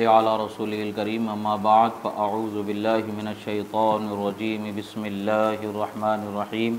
सल अला रसूल करीम अम्माबाद बाद फ़ाऊज़ बिल्लिमिनशैतरजीम बसमीम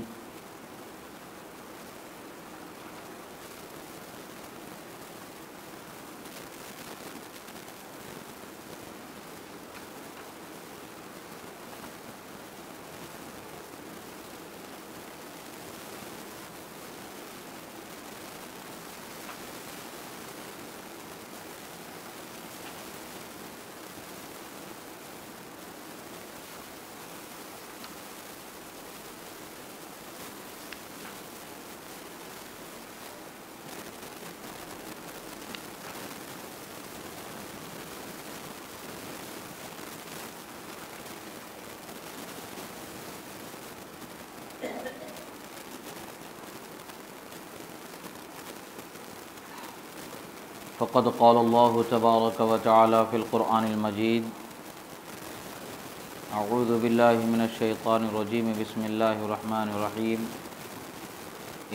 बिस्मिल्लाहिर रहमानिर रहीम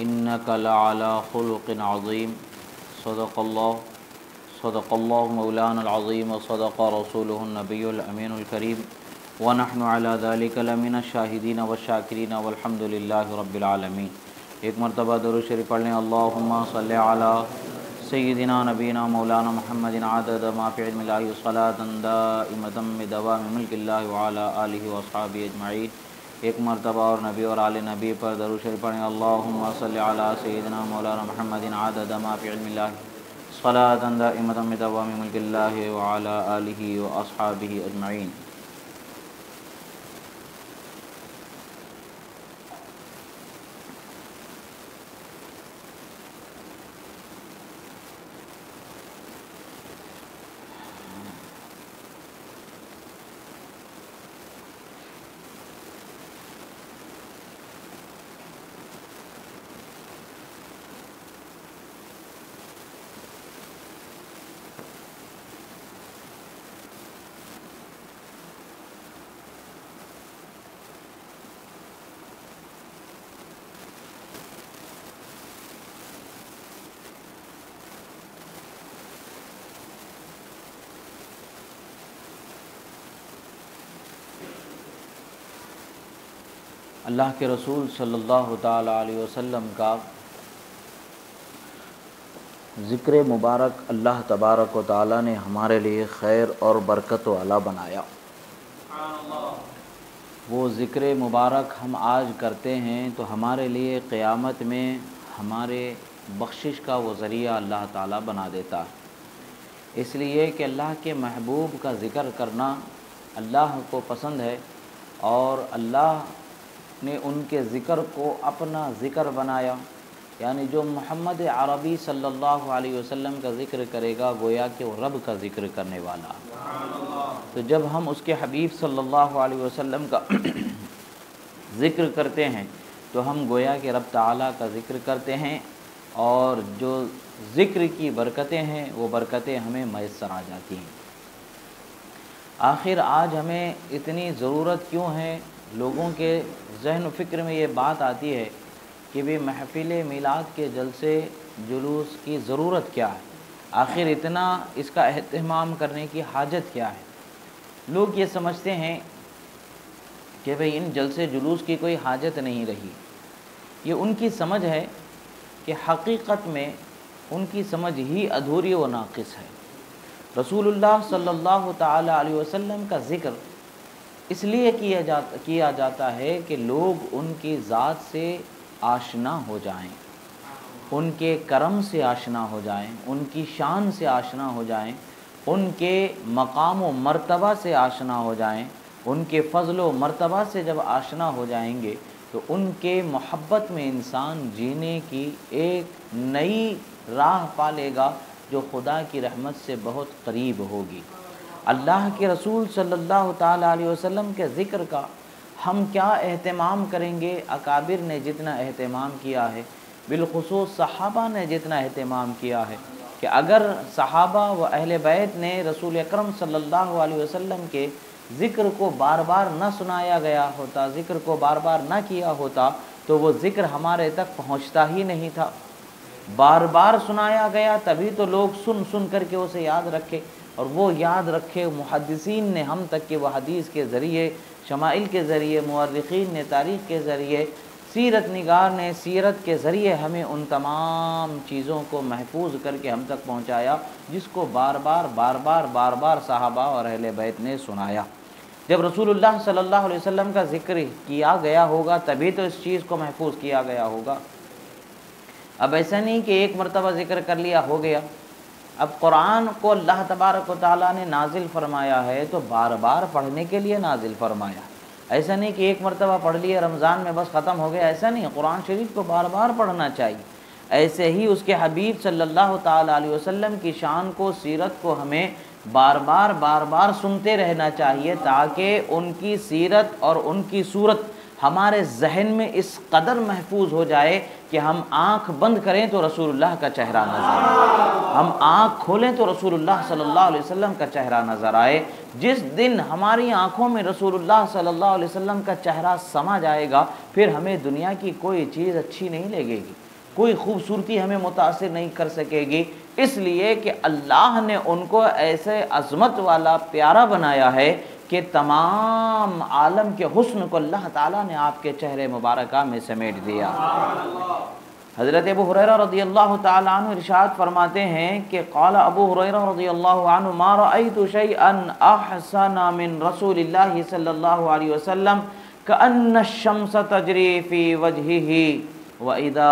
इन्नका लअला खुलुक़िन अज़ीम सदक़ल्लाह सदक़ल्लाहु मौलाना अज़ीम व सदक़ रसूलुहुन नबियुल अमीनुल करीम व नहनु अला ज़ालिका लमिनश शाहिदीन व शाकिरीन वल्हम्दुलिल्लाहि रब्बिल एक मरतबा दरूद पढ़ लें अल्लाहुम्मा सल्लि अला सैदिना नबीना, मौलाना महमदिन आदद माफ़िलमिलासलातमदवामिल्किल्लाला वसाबी अजमाइन एक मरतबा और नबी और आल नबी पर दरुद शरीफ पढ़ें। अल्लाहुम्मा सैदिना मौलाना महमदिन आदद माफ़िलमिलासलातमदवामिल्किल्लाहि वअला आलिहि व अस्हाबिहि अजमाइन अल्लाह के रसूल सल्लल्लाहु अलैहि वसल्लम का ज़िक्र मुबारक अल्लाह तबारक व ताली ने हमारे लिए खैर और बरकत वाला बनाया। वो ज़िक्र मुबारक हम आज करते हैं तो हमारे लिए क़यामत में हमारे बख्शिश का वो ज़रिया अल्लाह ताला बना देता। है इसलिए कि अल्लाह के महबूब का ज़िक्र करना अल्लाह को पसंद है और अल्लाह ने उनके ज़िक्र को अपना ज़िक्र बनाया। यानी जो मोहम्मद अरबी सल्लल्लाहु अलैहि वसल्लम का ज़िक्र करेगा, गोया कि वो रब का ज़िक्र करने वाला। तो जब हम उसके हबीब सल्लल्लाहु अलैहि वसल्लम का ज़िक्र करते हैं तो हम गोया के रब ताला का ज़िक्र करते हैं और जो ज़िक्र की बरकतें हैं, वो बरकतें हमें मैसर आ जाती हैं। आखिर आज हमें इतनी ज़रूरत क्यों है? लोगों के जहन फ़िक्र में ये बात आती है कि भाई महफिल मिलाद के जलसे जुलूस की ज़रूरत क्या है? आखिर इतना इसका अहतमाम करने की हाजत क्या है? लोग ये समझते हैं कि भाई इन जलसे जुलूस की कोई हाजत नहीं रही। ये उनकी समझ है कि हकीकत में उनकी समझ ही अधूरी व नाक़ है। रसूलुल्लाह सल्लल्लाहु अलैहि वसल्लम का ज़िक्र इसलिए किया जाता किया जाता है कि लोग उनकी ज़ात से आशना हो जाएँ, उनके करम से आशना हो जाएँ, उनकी शान से आशना हो जाएँ, उनके मकाम व मर्तबा से आशना हो जाएँ, उनके फ़ज़ल व मर्तबा से जब आशना हो जाएँगे तो उनके मोहब्बत में इंसान जीने की एक नई राह पालेगा जो खुदा की रहमत से बहुत करीब होगी। अल्लाह के रसूल सल्लल्लाहु अलैहि वसल्लम के ज़िक्र का हम क्या अहतमाम करेंगे? अकाबिर ने जितना अहतमाम किया है, बिलखसूस सहाबा ने जितना अहतमाम किया है कि अगर सहाबा व अहल बैत ने रसूल अक्रम अलैहि वसल्लम के ज़िक्र को बार बार न सुनाया गया होता, ज़िक्र को बार बार न किया होता तो वो ज़िक्र हमारे तक पहुँचता ही नहीं था। बार बार सुनाया गया, तभी तो लोग सुन सुन करके उसे याद रखे। और वो याद रखे मुहदसिन ने हम तक के वह हदीस के ज़रिए, शमाइल के ज़रिए मर्रखीन ने तारीख़ के ज़रिए, सीरत निगार ने सीरत के ज़रिए हमें उन तमाम चीज़ों को महफूज करके हम तक पहुँचाया, जिसको बार बार बार बार बार बार साहबा और अहल बैत ने सुनाया। जब रसूलुल्लाह अलैहि वसल्लम का ज़िक्र किया गया होगा, तभी तो इस चीज़ को महफूज किया गया होगा। अब ऐसा नहीं कि एक मरतबा ज़िक्र कर लिया हो गया। अब कुरान को अल्लाह तबारक ने नाजिल फरमाया है तो बार बार पढ़ने के लिए नाजिल फरमाया। ऐसा नहीं कि एक मरतबा पढ़ लिया, रमज़ान में बस ख़त्म हो गया, ऐसा नहीं, कुरान शरीफ को बार बार पढ़ना चाहिए। ऐसे ही उसके हबीब सल्लल्लाहु अलैहि वसल्लम की शान को, सीरत को हमें बार बार बार बार सुनते रहना चाहिए, ताकि उनकी सीरत और उनकी सूरत हमारे जहन में इस कदर महफूज हो जाए कि हम आँख बंद करें तो रसूलुल्लाह का चेहरा नज़र आए। हम आँख खोलें तो रसूलुल्लाह सल्लल्लाहु अलैहि वसल्लम का चेहरा नज़र आए। जिस दिन हमारी आँखों में रसूलुल्लाह सल्लल्लाहु अलैहि वसल्लम का चेहरा समा जाएगा, फिर हमें दुनिया की कोई चीज़ अच्छी नहीं लगेगी। कोई खूबसूरती हमें मुतासर नहीं कर सकेगी। इसलिए कि अल्लाह ने उनको ऐसे अजमत वाला प्यारा बनाया है कि तमाम आलम के हुस्न को अल्लाह ताला ने आपके चेहरे मुबारक में समेट दिया। हज़रत अबू हुरैरा रदी अल्लाह तु इरशाद फरमाते हैं कि काला अबू हुरैरा रदी अल्लाह मा रअयतु शैअन अहसन मिन रसूलिल्लाह सल्लल्लाहु अलैहि वसल्लम, कअन्न शम्स तजरी फ़ी वजहिही, व इदा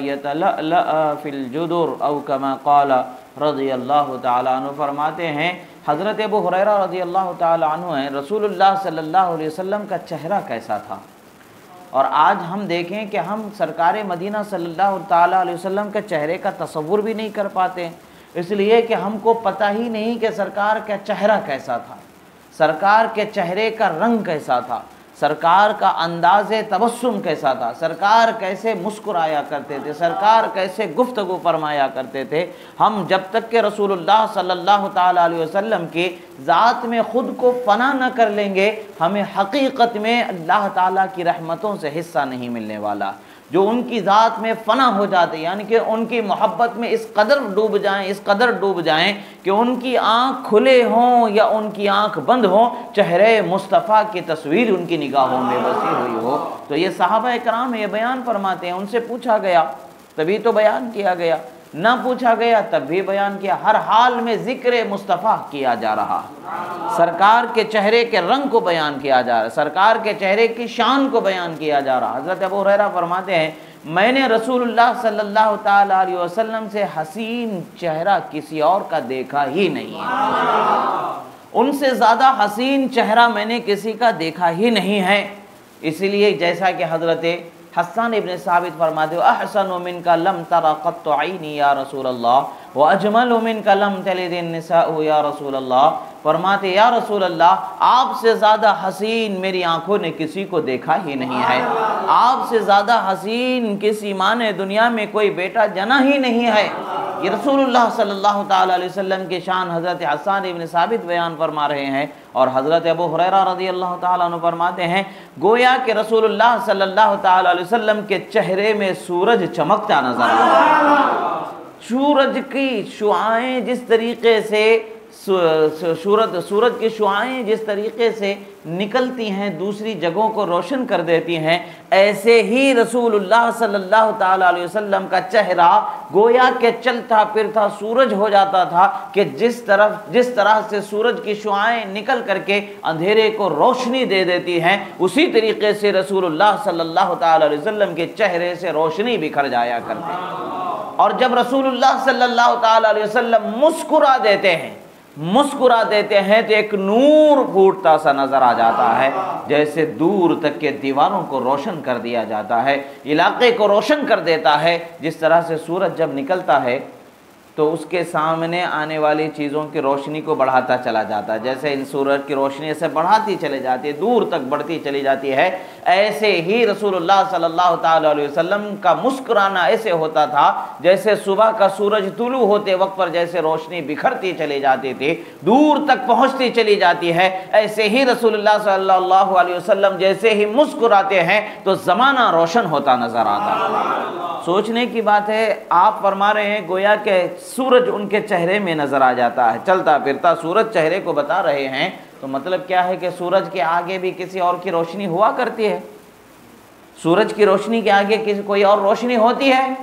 यतलअ फिल जुदुर, औ कमा काला रदी अल्लाह तआला फरमाते हैं हज़रत अबू हुरैरा रज़ी अल्लाह तु हैं, रसूलुल्लाह सल्लल्लाहु अलैहि वसल्लम का चेहरा कैसा था? और आज हम देखें कि हम सरकार मदीना सल्लल्लाहु अलैहि वसल्लम के चेहरे का तस्वुर भी नहीं कर पाते। इसलिए कि हमको पता ही नहीं कि सरकार का चेहरा कैसा था, सरकार के चेहरे का रंग कैसा था। सरकार का अंदाज तबस्सुम कैसा था? सरकार कैसे मुस्कुराया करते थे? सरकार कैसे गुफ्तगु फरमाया करते थे? हम जब तक के रसूलुल्लाह सल्लल्लाहु अलैहि वसल्लम की ज़ात में ख़ुद को फना न कर लेंगे, हमें हकीकत में अल्लाह ताला की रहमतों से हिस्सा नहीं मिलने वाला। जो उनकी ज़ात में फ़ना हो जाते, यानी कि उनकी मोहब्बत में इस कदर डूब जाएँ, इस कदर डूब जाएँ कि उनकी आँख खुले हों या उनकी आँख बंद हों, चेहरे मुस्तफ़ा की तस्वीर उनकी निगाहों में बसी हुई हो। तो ये साहबा कराम ये बयान फरमाते हैं, उनसे पूछा गया, तभी तो बयान किया गया ना पूछा गया, तब भी बयान किया। हर हाल में ज़िक्र मुस्तफ़ा किया जा रहा। सरकार के चेहरे के रंग को बयान किया जा रहा, सरकार के चेहरे की शान को बयान किया जा रहा। हज़रत अबू रहरा फरमाते हैं, मैंने रसूलुल्लाह सल्लल्लाहु अलैहि वसल्लम से हसीन चेहरा किसी और का देखा ही नहीं। है उनसे ज़्यादा हसीन चेहरा मैंने किसी का देखा ही नहीं है। इसीलिए जैसा कि हज़रत हसन इबन साबित फरमा दो अहसन उमिन का लम तरा कत्तनी या रसूल अल्लाह व अजमल उमिन कलम या रसूल अल्लाह फरमाते, या रसूल अल्लाह आपसे ज़्यादा हसीन मेरी आँखों ने किसी को देखा ही नहीं है। आपसे ज़्यादा हसीन किसी माँ ने दुनिया में कोई बेटा जना ही नहीं है। ये रसूलुल्लाह सल्लल्लाहु अलैहि वसल्लम के शान हज़रत हसान इबन साबित बयान फरमा रहे हैं और हज़रत अबू हुरैरा रदी अल्लाह तु फरमाते हैं, गोया के रसूलुल्लाह सल्लल्लाहु अलैहि वसल्लम के चेहरे में सूरज चमकता नज़र आ सूरज की शुआएँ जिस तरीके से सूरत सूरज की शुआएँ जिस तरीके से निकलती हैं, दूसरी जगहों को रोशन कर देती हैं, ऐसे ही रसूलुल्लाह सल्लल्लाहु अलैहि वसल्लम का चेहरा गोया के चलता फिरता सूरज हो जाता था कि जिस तरफ़, जिस तरह से सूरज की शुआएँ निकल करके अंधेरे को रोशनी दे देती हैं, उसी तरीके से रसूलुल्लाह सल्लल्लाहु अलैहि वसल्लम के चेहरे से रोशनी बिखर जाया करते और जब रसूलुल्लाह सल्लल्लाहु अलैहि मुस्कुरा देते हैं मुस्कुरा देते हैं तो एक नूर फूटता सा नज़र आ जाता है, जैसे दूर तक के दीवारों को रोशन कर दिया जाता है, इलाके को रोशन कर देता है। जिस तरह से सूरज जब निकलता है तो उसके सामने आने वाली चीज़ों की रोशनी को बढ़ाता चला जाता है। जैसे इन सूरज की रोशनी से बढ़ाती चली जाती है, दूर तक बढ़ती चली जाती है ऐसे ही रसूलुल्लाह सल्लल्लाहु अलैहि वसल्लम का मुस्कुराना ऐसे होता था, जैसे सुबह का सूरज तुलू होते वक्त पर जैसे रोशनी बिखरती चली जाती थी, दूर तक पहुँचती चली जाती है, ऐसे ही रसूलुल्लाह सल्लल्लाहु अलैहि वसल्लम जैसे ही मुस्कुराते हैं तो ज़माना रोशन होता नज़र आता सोचने की बात है, आप फरमा रहे हैं, गोया के सूरज उनके चेहरे में नज़र आ जाता है चलता फिरता सूरज चेहरे को बता रहे हैं तो मतलब क्या है कि सूरज के आगे भी किसी और की रोशनी हुआ करती है? सूरज की रोशनी के आगे किसी, कोई और रोशनी होती है?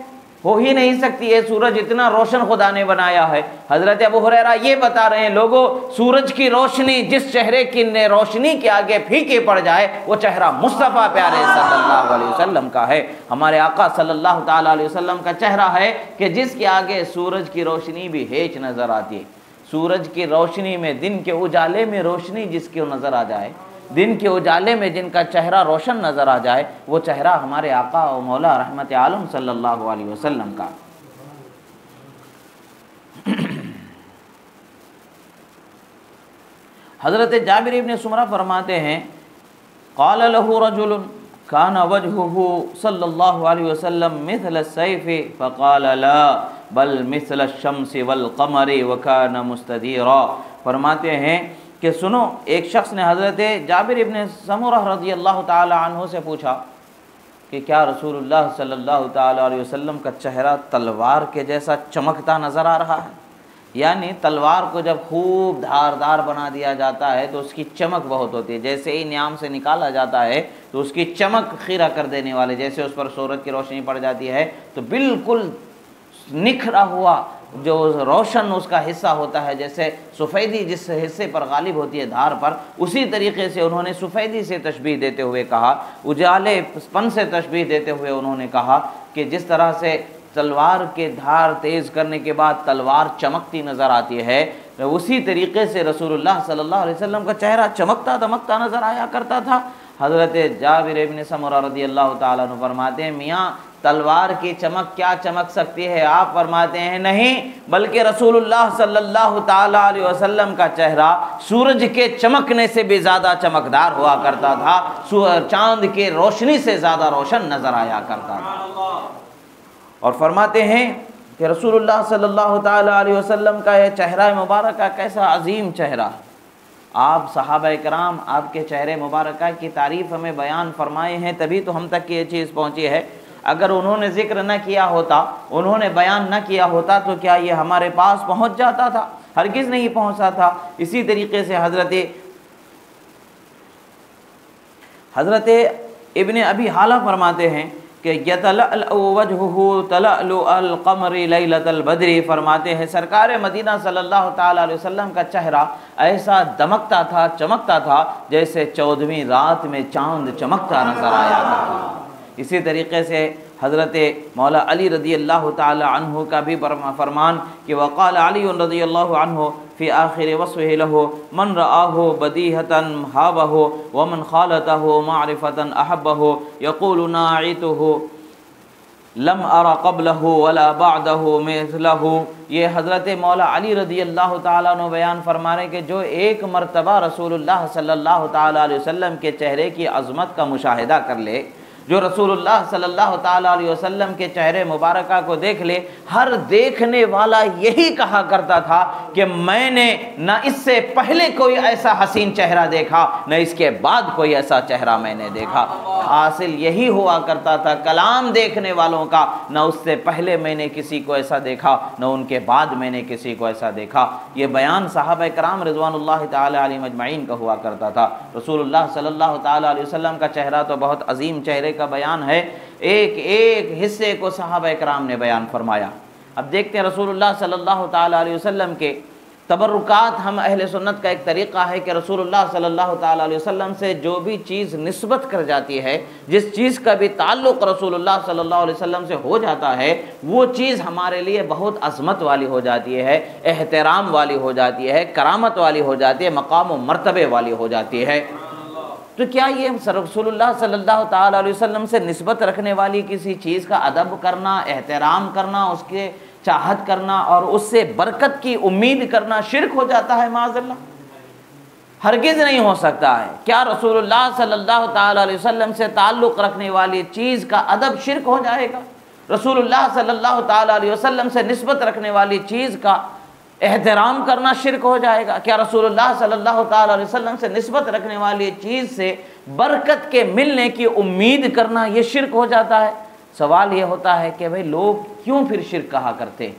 हो ही नहीं सकती। है सूरज इतना रोशन खुदा ने बनाया है। हज़रत अबू हुरैरा ये बता रहे हैं, लोगों, सूरज की रोशनी जिस चेहरे की ने रोशनी के आगे फीके पड़ जाए, वो चेहरा मुस्तफ़ा प्यारे सल्लल्लाहु अलैहि वसल्लम का है। हमारे आका सल्लल्लाहु अलैहि वसल्लम का चेहरा है कि जिसके आगे सूरज की रोशनी भी हेच नज़र आती है। सूरज की रोशनी में, दिन के उजाले में रोशनी जिसकी नज़र आ जाए, दिन के उजाले में जिनका चेहरा रोशन नज़र आ जाए, वो चेहरा हमारे आका और मौला रहमत आलम सल्लल्लाहु अलैहि वसल्लम का। हज़रत जाबिर इब्न सुमरा फरमाते हैं, काल लहू रजुल कान वजहू सल्लल्लाहु अलैहि वसल्लम मिसल सैफ, फ़काल बल मिसल शम्स वल कमर वकान मुस्तदीरा। फरमाते हैं कि सुनो, एक शख्स ने हज़रत जाबिर इबन समूर रज़ी अल्लाह तहों से पूछा कि क्या रसूलुल्लाह सल्लल्लाहु अलैहि का चेहरा तलवार के जैसा चमकता नज़र आ रहा है? यानी तलवार को जब खूब धारदार बना दिया जाता है तो उसकी चमक बहुत होती है। जैसे ही न्याम से निकाला जाता है तो उसकी चमक खीरा कर देने वाले, जैसे उस पर सूरज की रोशनी पड़ जाती है तो बिल्कुल निखरा हुआ जो रोशन उसका हिस्सा होता है, जैसे सफ़ेदी जिस हिस्से पर गालिब होती है धार पर, उसी तरीके से उन्होंने सफ़ेदी से तशबी देते हुए कहा, उजाले पन से तशबी देते हुए उन्होंने कहा कि जिस तरह से तलवार के धार तेज़ करने के बाद तलवार चमकती नज़र आती है तो उसी तरीके से रसूलुल्लाह सल्लल्लाहु अलैहि वसल्लम का चेहरा चमकता दमकता नज़र आया करता था। हज़रत जाबिर इबन समरा रदी अल्लाह तु फरमाते हैं, मियाँ तलवार की चमक, क्या चमक सकती है? आप फरमाते हैं, नहीं, बल्कि रसूलुल्लाह सल्लल्लाहु अलैहि वसल्लम का चेहरा सूरज के चमकने से भी ज़्यादा चमकदार हुआ करता था। चाँद के रोशनी से ज़्यादा रोशन नज़र आया करता था। और फरमाते हैं कि रसूलुल्लाह सल्लल्लाहु अलैहि वसल्लम का यह चेहरा मुबारक का कैसा अजीम चेहरा। आप साहब कराम आपके चेहरे मुबारक की तारीफ़ हमें बयान फरमाए हैं, तभी तो हम तक ये चीज़ पहुँची है। अगर उन्होंने ज़िक्र न किया होता, उन्होंने बयान न किया होता तो क्या ये हमारे पास पहुँच जाता था? हरगिज़ नहीं पहुँचा था। इसी तरीके से हज़रत हज़रत इबन अभी हाला फरमाते हैं कि बदरी। फरमाते हैं, सरकार मदीना सल्लल्लाहु अलैहि का चेहरा ऐसा दमकता था, चमकता था, जैसे चौदहवीं रात में चाँद चमकता नज़र आया था। इसी तरीके से हज़रत मौला अली रदी अल्लाह तह का भी फरमान कि वक़ाल अली रदी अल्लाह फ़ी आखिर वसह मन रहो बदीहतन हाबहो, वमन खालता हो मारिफता अहब हो यकूल नात हो लम अरा कबल हो वला बाद हो ये हज़रत मौला अली रदी अल्लाह तु बयान फरमा रहे कि जो एक मरतबा सल्लल्लाहु अलैहि वसल्लम के चेहरे की अज़मत का मुशाहिदा कर ले जो रसूलुल्लाह सल्लल्लाहु अलैहि वसल्लम के चेहरे मुबारक को देख ले, हर देखने वाला यही कहा करता था कि मैंने न इससे पहले कोई ऐसा हसीन चेहरा देखा, न इसके बाद कोई ऐसा चेहरा मैंने देखा। हासिल यही हुआ करता था कलाम देखने वालों का, न उससे पहले मैंने किसी को ऐसा देखा, न उनके बाद मैंने किसी को ऐसा देखा। ये बयान साहब कराम रिजवान तजमाइन का हुआ करता था। रसूलुल्लाह सल्लल्लाहु अलैहि वसल्लम का चेहरा तो बहुत अजीम चेहरे का बयान है, एक एक हिस्से को साहब कराम ने बयान फरमाया। अब देखते हैं रसूलुल्लाह सल्लल्लाहु अलैहि वसल्लम के तबरुकात हम अहल सुन्नत का एक तरीक़ा है कि रसूलुल्लाह सल्लल्लाहु अलैहि वसल्लम से जो भी चीज़ नस्बत कर जाती है, जिस चीज़ का भी ताल्लुक़ रसूलुल्लाह सल्लल्लाहु अलैहि वसल्लम से हो जाता है, वो चीज़ हमारे लिए बहुत अजमत वाली हो जाती है, एहतराम वाली हो जाती है, करामत वाली हो जाती है, मकाम व मरतबे वाली हो जाती है। तो क्या ये रसोल्ला सल्लल्लाहु वसल्लम से नस्बत रखने वाली किसी चीज़ का अदब करना, एहतराम करना, उसके चाहत करना और उससे बरकत की उम्मीद करना शिरक हो जाता है माजल्ला हरगिज़ नहीं हो सकता है। क्या रसूलुल्लाह सल्लल्लाहु अलैहि वसल्लम से ताल्लुक़ रखने वाली चीज़ का अदब शिरक हो जाएगा? रसूलुल्लाह सल्लल्लाहु अलैहि वसल्लम से नस्बत रखने वाली चीज़ का एहतराम करना शिरक हो जाएगा। क्या रसूलुल्लाह सल्लल्लाहु अलैहि वसल्लम से नस्बत रखने वाली चीज़ से बरकत के मिलने की उम्मीद करना ये शिरक हो जाता है? सवाल ये होता है कि भाई लोग क्यों फिर शिरक कहा करते हैं?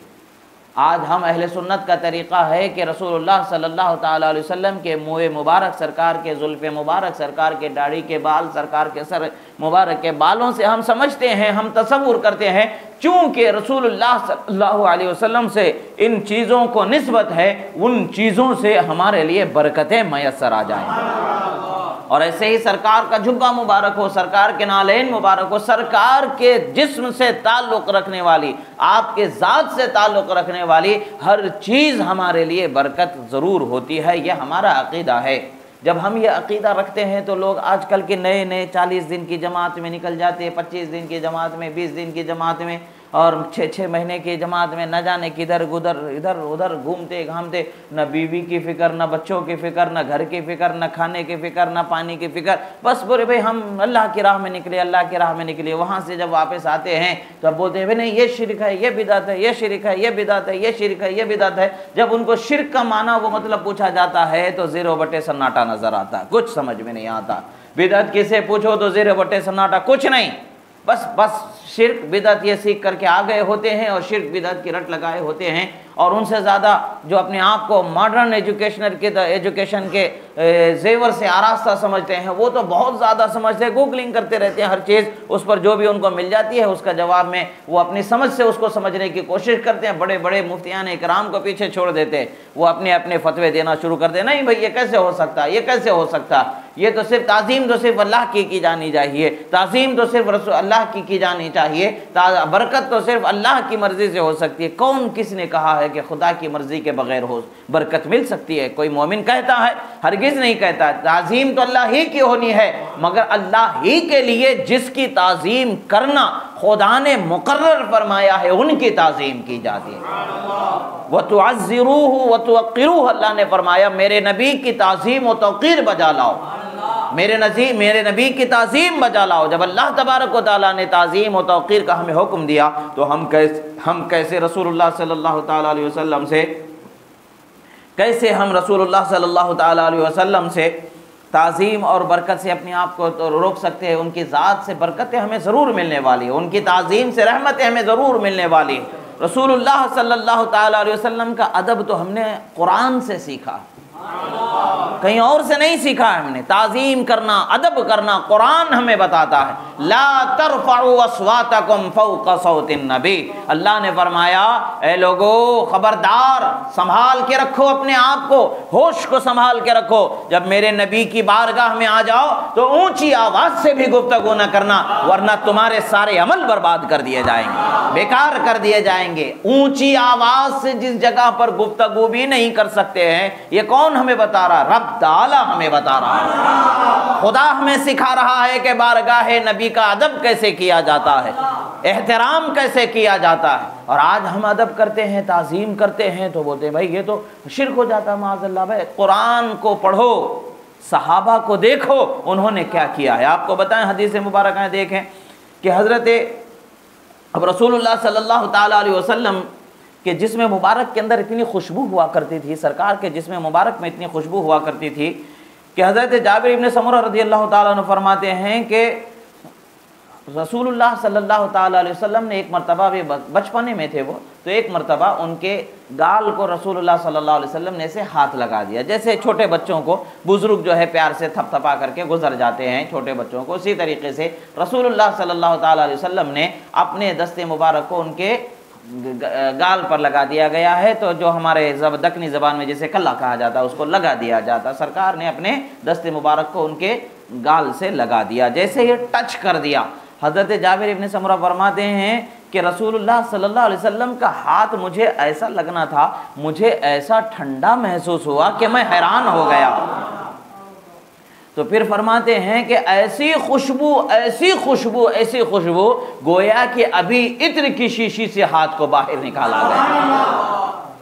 आज हम अहल सुन्नत का तरीक़ा है कि रसूलुल्लाह सल्लल्लाहु अलैहि वसल्लम के मुँह मुबारक सरकार के जुल्फ़ मुबारक, सरकार के दाढ़ी के बाल, सरकार के सर मुबारक के बालों से हम समझते हैं, हम तस्वुर करते हैं, चूँकि रसूलुल्लाह सल्लल्लाहु अलैहि वसल्लम से इन चीज़ों को नस्बत है, उन चीज़ों से हमारे लिए बरकतें मैसर आ जाएँ और ऐसे ही सरकार का जुब्बा मुबारक हो, सरकार के नालेन मुबारक हो, सरकार के जिस्म से ताल्लुक़ रखने वाली, आपके ज़ात से ताल्लुक़ रखने वाली हर चीज़ हमारे लिए बरकत ज़रूर होती है, यह हमारा अकीदा है। जब हम ये अकीदा रखते हैं तो लोग आजकल के नए नए चालीस दिन की जमात में निकल जाते हैं, पच्चीस दिन की जमात में, बीस दिन की जमात में। और छः छः महीने की जमात में न जाने किधर उधर इधर उधर घूमते घामते, न बीवी की फ़िक्र, न बच्चों की फ़िक्र, न घर की फ़िक्र, न खाने की फ़िक्र, न पानी की फ़िक्र। बस बोले, भाई, हम अल्लाह की राह में निकले, अल्लाह की राह में निकले। वहाँ से जब वापस आते हैं तो अब बोलते हैं, भाई, नहीं, ये शिरक है, ये बिदात है, ये शिरक है, ये बिदात है, ये शिरक है, ये बिदात है। जब उनको शिरक का माना, वो मतलब पूछा जाता है तो ज़ीरो बटे सन्नाटा नज़र आता कुछ समझ में नहीं आता। बिदात किसे पूछो तो ज़ीरो बटे सन्नाटा कुछ नहीं। बस बस शिरक बिदत ये सीख करके आ गए होते हैं और शिरक बिदत की रट लगाए होते हैं और उनसे ज़्यादा जो अपने आप को मॉडर्न एजुकेशनर के एजुकेशन के जेवर से आरास्ता समझते हैं, वो तो बहुत ज़्यादा समझते हैं गूगलिंग करते रहते हैं हर चीज़, उस पर जो भी उनको मिल जाती है, उसका जवाब में वो अपनी समझ से उसको समझने की कोशिश करते हैं बड़े बड़े मुफ्तियान कराम को पीछे छोड़ देते हैं, वो अपने अपने फतवे देना शुरू कर दे, नहीं भाई, ये कैसे हो सकता, ये कैसे हो सकता, ये तो सिर्फ़ तज़ीम तो सिर्फ़ अल्लाह की की जानी चाहिए, ताज़ीम तो सिर्फ़ रसो अल्लाह की की जानी चाहिए। बरकत तो सिर्फ़ अल्लाह की मर्ज़ी से हो सकती है। कौन किसने कहा है कि खुदा की मर्ज़ी के बगैर हो बरकत मिल सकती है? कोई मोमिन कहता है, हरगिज़ नहीं कहता ताज़ीम तो अल्लाह ही की होनी है, मगर अल्लाह ही के लिए जिसकी ताज़ीम करना खुदा ने मुकर फरमाया है, उनकी ताज़ीम की जाती है। वह तो अज़रू व तो अल्लाह ने फरमाया, मेरे नबी की ताज़ीम व तोक़ीर बजा लाओ। मेरे नजीम मेरे नबी की तज़ीम बजा लाओ। जब अल्लाह तबारक ताली ने तज़ीम और तोक़ीर का हमें हुक्म दिया तो हम कैसे हम कैसे सल्लल्लाहु अलैहि वसल्लम से, कैसे हम सल्लल्लाहु अलैहि वसल्लम से तज़ीम और बरकत से अपने आप को तो रोक सकते हैं? उनकी ज़ात से बरकतें हमें ज़रूर मिलने वाली है। उनकी तज़ीम से रहमतें हमें ज़रूर मिलने वाली है। रसूलुल्लाह सल्लल्लाहु अलैहि का अदब तो हमने कुरान से सीखा। कहीं और से नहीं सीखा है हमने। ताजीम करना, अदब करना कुरान हमें बताता है। ला अल्लाह ने फरमाया लोगो, खबरदार, संभाल के रखो अपने आप को, होश को संभाल के रखो। जब मेरे नबी की बारगाह में आ जाओ तो ऊँची आवाज़ से भी गुफ्तगु न करना, वरना तुम्हारे सारे अमल बर्बाद कर दिए जाएँगे, बेकार कर दिए जाएँगे। ऊँची आवाज़ से जिस जगह पर गुफ्तगु भी नहीं कर सकते हैं, ये कौन हमें बता रहा? रब ताला हमें बता रहा है। खुदा हमें सिखा रहा है कि बारगाह नबी का अदब कैसे किया जाता है, एहतराम कैसे किया जाता है। और आज हम अदब करते हैं, ताज़ीम करते हैं तो बोलते हैं, भाई, ये तो शिरक हो जाता है माजल्ला भाई। कुरान को पढ़ो, सहाबा को देखो, उन्होंने क्या किया है? आपको बताएँ, हदीस मुबारक देखें कि हज़रत अब रसूलुल्लाह सल्लल्लाहु अलैहि कि जिसमें मुबारक के अंदर इतनी खुशबू हुआ करती थी, सरकार के जिसमें मुबारक में इतनी खुशबू हुआ करती थी, कि हज़रत जाबिर इबन समर रदी अल्लाह तु फरमाते हैं कि रसूलुल्लाह सल्लल्लाहु अलैहि वसल्लम ने एक मरतबा भी बचपने में थे वो तो एक मरतबा उनके गाल को रसूलुल्लाह सल्लल्लाहु अलैहि वसल्लम ने से हाथ लगा दिया, जैसे छोटे बच्चों को बुज़ुर्ग जो है प्यार से थपथपा करके गुजर जाते हैं छोटे बच्चों को, उसी तरीके से रसूलुल्लाह सल्लल्लाहु अलैहि वसल्लम ने अपने दस्ते मुबारक को उनके गाल पर लगा दिया गया है तो जो हमारे जब दखनी ज़बान में जैसे कल्ला कहा जाता है, उसको लगा दिया जाता सरकार ने अपने दस्ते मुबारक को उनके गाल से लगा दिया, जैसे ही टच कर दिया। हज़रत जाबिर इबन समरा फरमाते हैं कि रसूलुल्लाह सल्लल्लाहु अलैहि वसल्लम का हाथ मुझे ऐसा लगना था, मुझे ऐसा ठंडा महसूस हुआ कि मैं हैरान हो गया। तो फिर फरमाते हैं कि ऐसी खुशबू ऐसी खुशबू ऐसी खुशबू गोया कि अभी इत्र की शीशी से हाथ को बाहर निकाला गया।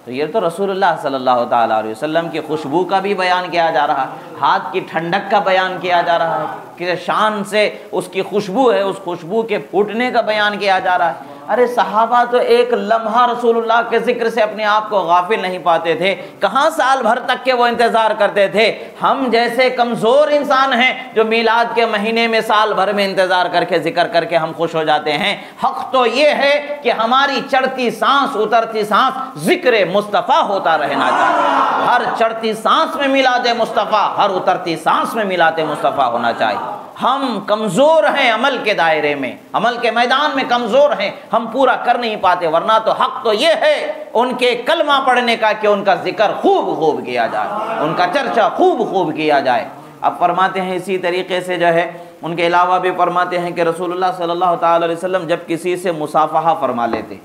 तो ये तो रसूलुल्लाह सल्लल्लाहु अलैहि वसल्लम की खुशबू का भी बयान किया जा रहा है। हाथ की ठंडक का बयान किया जा रहा है। कि शान से उसकी खुशबू है उस खुशबू के फूटने का बयान किया जा रहा है। अरे सहाबा तो एक लम्हा रसूलुल्लाह के ज़िक्र से अपने आप को गाफिल नहीं पाते थे। कहाँ साल भर तक के वो इंतज़ार करते थे? हम जैसे कमज़ोर इंसान हैं जो मीलाद के महीने में साल भर में इंतज़ार करके, ज़िक्र करके हम खुश हो जाते हैं। हक तो ये है कि हमारी चढ़ती सांस, उतरती सांस ज़िक्र मुस्तफ़ा होता रहना चाहिए। हर चढ़ती सांस में मिलाते मुस्तफ़ा, हर उतरती सांस में मिलाते मुस्तफ़ा होना चाहिए। हम कमज़ोर हैं अमल के दायरे में, अमल के मैदान में कमज़ोर हैं, हम पूरा कर नहीं पाते, वरना तो हक तो ये है, उनके कलमा पढ़ने का कि उनका ज़िक्र खूब खूब किया जाए, उनका चर्चा खूब खूब किया जाए। अब फरमाते हैं इसी तरीके से जो है, उनके अलावा भी फरमाते हैं कि रसूलुल्लाह सल्लल्लाहु अलैहि वसल्लम जब किसी से मुसाफहा फरमा लेते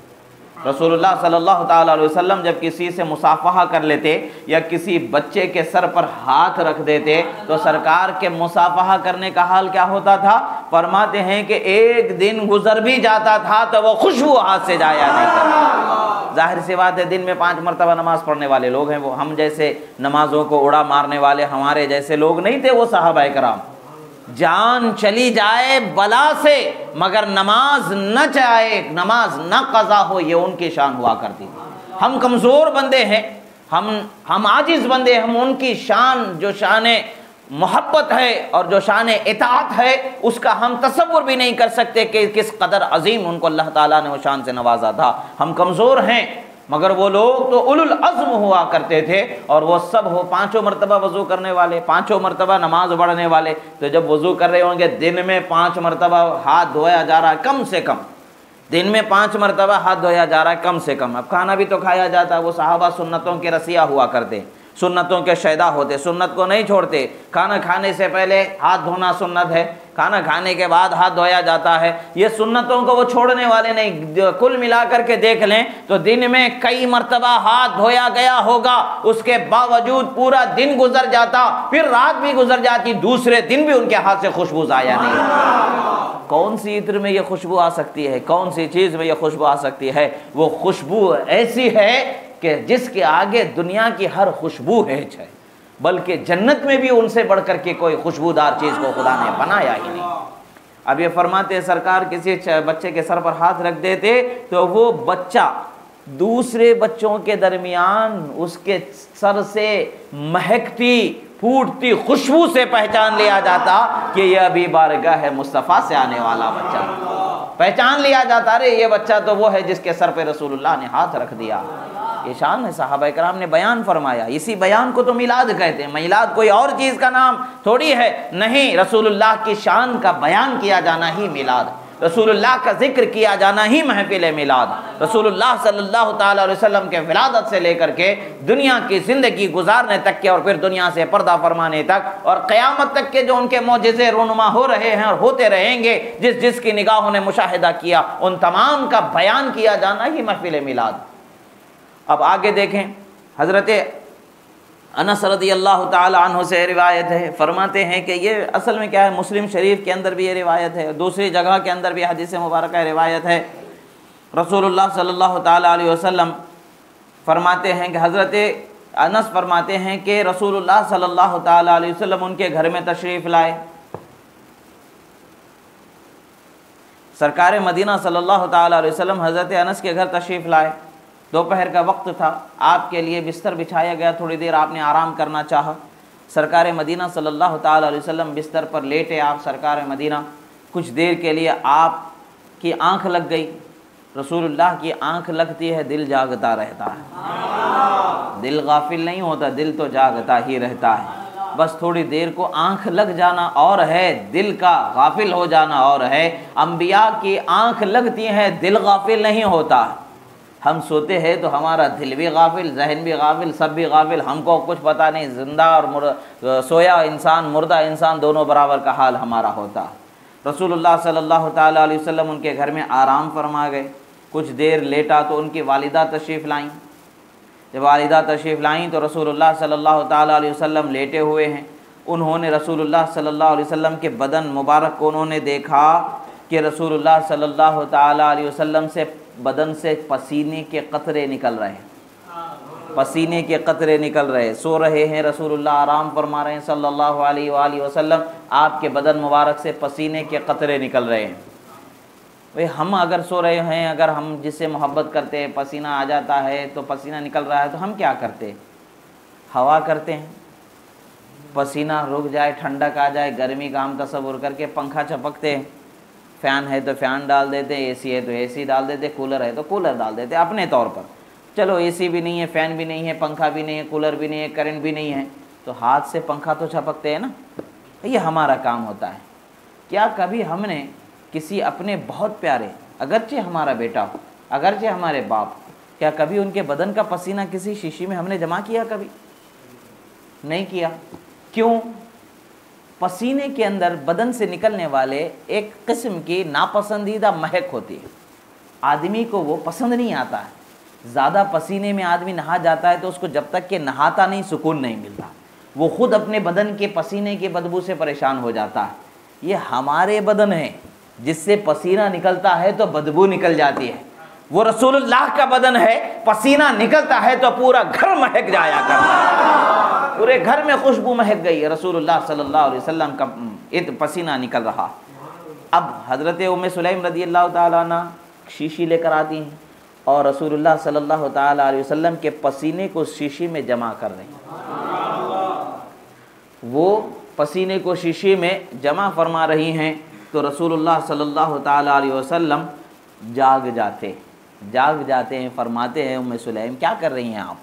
रसूलुल्लाह सल्लल्लाहु अलैहि वसल्लम जब किसी से मुसाफहा कर लेते या किसी बच्चे के सर पर हाथ रख देते तो सरकार के मुसाफहा करने का हाल क्या होता था? फरमाते हैं कि एक दिन गुजर भी जाता था तो वो खुशबू हाथ से जाया नहीं करता। ज़ाहिर सी बात है, दिन में पाँच मरतबा नमाज़ पढ़ने वाले लोग हैं, वो हम जैसे नमाजों को उड़ा मारने वाले, हमारे जैसे लोग नहीं थे, वो साहब कराम जान चली जाए बला से, मगर नमाज़ न चाहे नमाज़ न कज़ा हो, ये उनकी शान हुआ करती थी। हम कमज़ोर बंदे हैं, हम हम आजिज़ बंदे हम उनकी शान, जो शान मोहब्बत है और जो शान इतात है, उसका हम तस्वुर भी नहीं कर सकते कि किस कदर अजीम उनको अल्लाह ताला ने वो शान से नवाजा था। हम कमज़ोर हैं मगर वो लोग तो उलुल अज़म हुआ करते थे और वो सब हो पाँचों मरतबा वज़ू करने वाले, पाँचों मरतबा नमाज़ पढ़ने वाले। तो जब वज़ू कर रहे होंगे, दिन में पाँच मरतबा हाथ धोया जा रहा है कम से कम। दिन में पाँच मरतबा हाथ धोया जा रहा है कम से कम। अब खाना भी तो खाया जाता है वो साहबा सुन्नतों के रसिया हुआ करते। सुन्नतों के शैदा होते, सुन्नत को नहीं छोड़ते। खाना खाने से पहले हाथ धोना सुन्नत है। खाना खाने के बाद हाथ धोया जाता है। ये सुन्नतों को वो छोड़ने वाले नहीं। कुल मिलाकर के देख लें तो दिन में कई मरतबा हाथ धोया गया होगा। उसके बावजूद पूरा दिन गुजर जाता, फिर रात भी गुजर जाती, दूसरे दिन भी उनके हाथ से खुशबू आया नहीं। कौन सी इत्र में ये खुशबू आ सकती है? कौन सी चीज़ में ये खुशबू आ सकती है? वो खुशबू ऐसी है कि जिसके आगे दुनिया की हर खुशबू है है बल्कि जन्नत में भी उनसे बढ़कर के कोई खुशबूदार चीज़ को खुदा ने बनाया ही नहीं। अब ये फरमाते सरकार किसी बच्चे के सर पर हाथ रख देते तो वो बच्चा दूसरे बच्चों के दरमियान उसके सर से महकती, फूटती खुशबू से पहचान लिया जाता कि यह अभी बारगाह है मुस्तफ़ा से आने वाला बच्चा। पहचान लिया जाता, अरे ये बच्चा तो वो है जिसके सर पे रसूलुल्लाह ने हाथ रख दिया। ये शान है, साहब कराम ने बयान फरमाया। इसी बयान को तो मिलाद कहते हैं। मिलाद कोई और चीज़ का नाम थोड़ी है। नहीं, रसूलुल्लाह की शान का बयान किया जाना ही मिलाद। रसूलुल्लाह का ज़िक्र किया जाना ही महफिल मिलाद। रसूलुल्लाह सल्लल्लाहु अलैहि वसल्लम के विलादत से लेकर के दुनिया की ज़िंदगी गुजारने तक के और फिर दुनिया से पर्दा फरमाने तक और क़यामत तक के जो उनके मोजे रोनुमा हो रहे हैं और होते रहेंगे, जिस जिसकी निगाहों ने मुशाहिदा किया, उन तमाम का बयान किया जाना ही महफिल मिलाद। अब आगे देखें, हज़रत अनस रदी अल्लाह तु से रिवायत है। फरमाते हैं कि ये असल में क्या है? मुस्लिम शरीफ के अंदर भी ये रिवायत है। दूसरी जगह के अंदर भी हदीस मुबारक रिवायत है। रसूलुल्लाह सल्लल्लाहु अलैहि वसल्लम फरमाते हैं कि हज़रत अनस फरमाते हैं कि रसूलुल्लाह सल्लल्लाहु अलैहि वसल्लम उनके घर में तशरीफ़ लाए। सरकार मदीना सल्लल्लाहु अलैहि हज़रत अनस के घर तशरीफ़ लाए। दोपहर का वक्त था। आपके लिए बिस्तर बिछाया गया, थोड़ी देर आपने आराम करना चाहा। सरकार मदीना सल्लल्लाहु अलैहि वसल्लम बिस्तर पर लेटे आप सरकार मदीना। कुछ देर के लिए आप की आँख लग गई। रसूलुल्लाह की आँख लगती है, दिल जागता रहता है। दिल गाफिल नहीं होता, दिल तो जागता ही रहता है। बस थोड़ी देर को आँख लग जाना और है, दिल का गाफिल हो जाना और है। अम्बिया की आँख लगती है, दिल गाफिल नहीं होता। हम सोते हैं तो हमारा दिल भी गाफिल जहन भी गाफिल सब भी गाफिल। हमको कुछ पता नहीं ज़िंदा और मुर, सोया इंसान मुर्दा इंसान दोनों बराबर का हाल हमारा होता। रसूलुल्लाह सल्लल्लाहु अलैहि वसल्लम उनके घर में आराम फरमा गए। कुछ देर लेटा तो उनकी वालिदा तशरीफ़ लाईं। जब वालिदा तशरीफ़ लाईं तो रसूलुल्लाह सल्लल्लाहु अलैहि वसल्लम लेटे हुए हैं। उन्होंने रसूलुल्लाह सल्लल्लाहु अलैहि वसल्लम के बदन मुबारक को उन्होंने देखा कि रसूलुल्लाह सल्लल्लाहु अलैहि वसल्लम से बदन से पसीने के कतरे निकल रहे हैं। पसीने के कतरे निकल रहे सो रहे हैं रसूलुल्लाह, आराम फरमा रहे हैं सल्लल्लाहु अलैहि वसल्लम। आपके बदन मुबारक से पसीने के कतरे निकल रहे हैं। भाई हम अगर सो रहे हैं, अगर हम जिससे मोहब्बत करते हैं, पसीना आ जाता है तो पसीना निकल रहा है तो हम क्या करते हवा करते हैं। पसीना रुक जाए, ठंडक आ जाए, गर्मी का हम तस्वुर करके पंखा चपकते हैं। फ़ैन है तो फ़ैन डाल देते एसी है तो एसी डाल देते कूलर है तो कूलर डाल देते, अपने तौर पर। चलो एसी भी नहीं है फ़ैन भी नहीं है, पंखा भी नहीं है कूलर भी नहीं है करंट भी नहीं है तो हाथ से पंखा तो छपकते हैं ना? ये हमारा काम होता है। क्या कभी हमने किसी अपने बहुत प्यारे, अगरचे हमारा बेटा हो, अगरचे हमारे बाप क्या कभी उनके बदन का पसीना किसी शीशी में हमने जमा किया कभी? नहीं किया। क्यों? पसीने के अंदर बदन से निकलने वाले एक किस्म की नापसंदीदा महक होती है। आदमी को वो पसंद नहीं आता है। ज़्यादा पसीने में आदमी नहा जाता है तो उसको जब तक कि नहाता नहीं, सुकून नहीं मिलता। वो खुद अपने बदन के पसीने की बदबू से परेशान हो जाता है। ये हमारे बदन है। जिससे पसीना निकलता है तो बदबू निकल जाती है। वो रसूलुल्लाह का बदन है, पसीना निकलता है तो पूरा घर महक जाया करता है पूरे घर में खुशबू महक गई है रसूलुल्लाह सल्लल्लाहु अलैहि वसल्लम का इत पसीना निकल रहा। अब हज़रत उम सुलैम रदी अल्लाह ताला शीशी लेकर आती हैं और रसूलुल्लाह सल्लल्लाहु अलैहि वसल्लम के पसीने को शीशी में जमा कर रहे वो पसीने को शीशी में जमा फरमा रही हैं तो रसूलुल्लाह सल्लल्लाहु अलैहि वसल्लम जाग जाते। जाग जाते हैं, फरमाते हैं उम्म सुलैम, क्या कर रही हैं आप?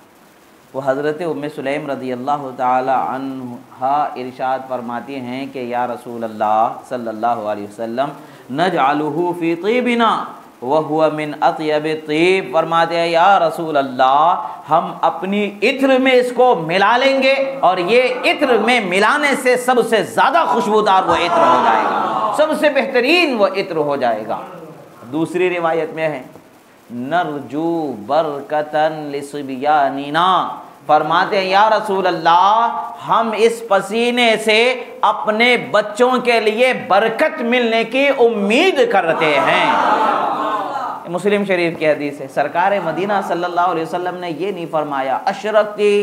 वो हज़रत उम्म सुलैम रदी अल्लाह तहा इरशाद फरमाती हैं कि, या रसूल अल्लाह सल्लल्लाहु अलैहि वसल्लम, नजअलुहु फ़ी तीबिना वह हुआ मिन अतयब तीब फरमाते हैं, या रसूल अल्लाह हम अपनी इत्र में इसको मिला लेंगे और ये इत्र में मिलाने से सबसे ज़्यादा खुशबूदार वो इत्र हो जाएगा। सबसे बेहतरीन वो इत्र हो जाएगा। दूसरी रिवायत में है नरजू बरकतन नीना फरमाते हैं, या रसूल अल्लाह हम इस पसीने से अपने बच्चों के लिए बरकत मिलने की उम्मीद करते हैं। मुस्लिम शरीफ की हदीस है, सरकार मदीना सल्लल्लाहु अलैहि वसल्लम ने ये नहीं फरमाया अशरक की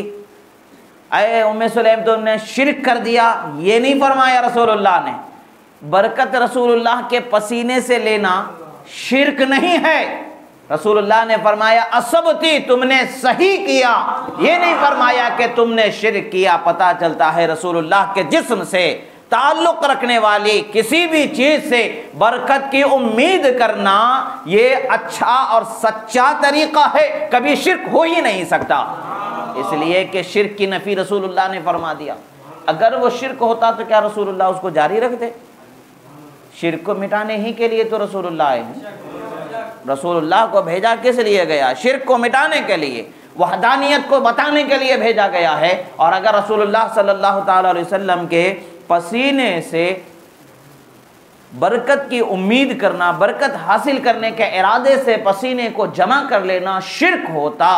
अय उम्म सुलैम, तुमने शिरक कर दिया। ये नहीं फरमाया रसूलुल्लाह ने। बरकत रसूलुल्लाह के पसीने से लेना शिरक नहीं है। रसूलुल्लाह ने फरमाया असबती तुमने सही किया। ये नहीं फरमाया कि तुमने शिरक किया, पता चलता है रसूलुल्लाह के जिस्म से ताल्लुक रखने वाली किसी भी चीज़ से बरकत की उम्मीद करना, ये अच्छा और सच्चा तरीक़ा है। कभी शिरक हो ही नहीं सकता। इसलिए कि शिरक की नफ़ी रसूलुल्लाह ने फरमा दिया। अगर वो शिरक होता तो क्या रसूलुल्लाह उसको जारी रख दे शिरक को मिटाने ही के लिए तो रसूलुल्लाह आए हैं। रसूलुल्लाह को भेजा किस लिए गया? शिरक को मिटाने के लिए, वहदानियत को बताने के लिए भेजा गया है। और अगर रसूलुल्लाह सल्लल्लाहु अलैहि वसल्लम के पसीने से बरकत की उम्मीद करना, बरकत हासिल करने के इरादे से पसीने को जमा कर लेना शिरक होता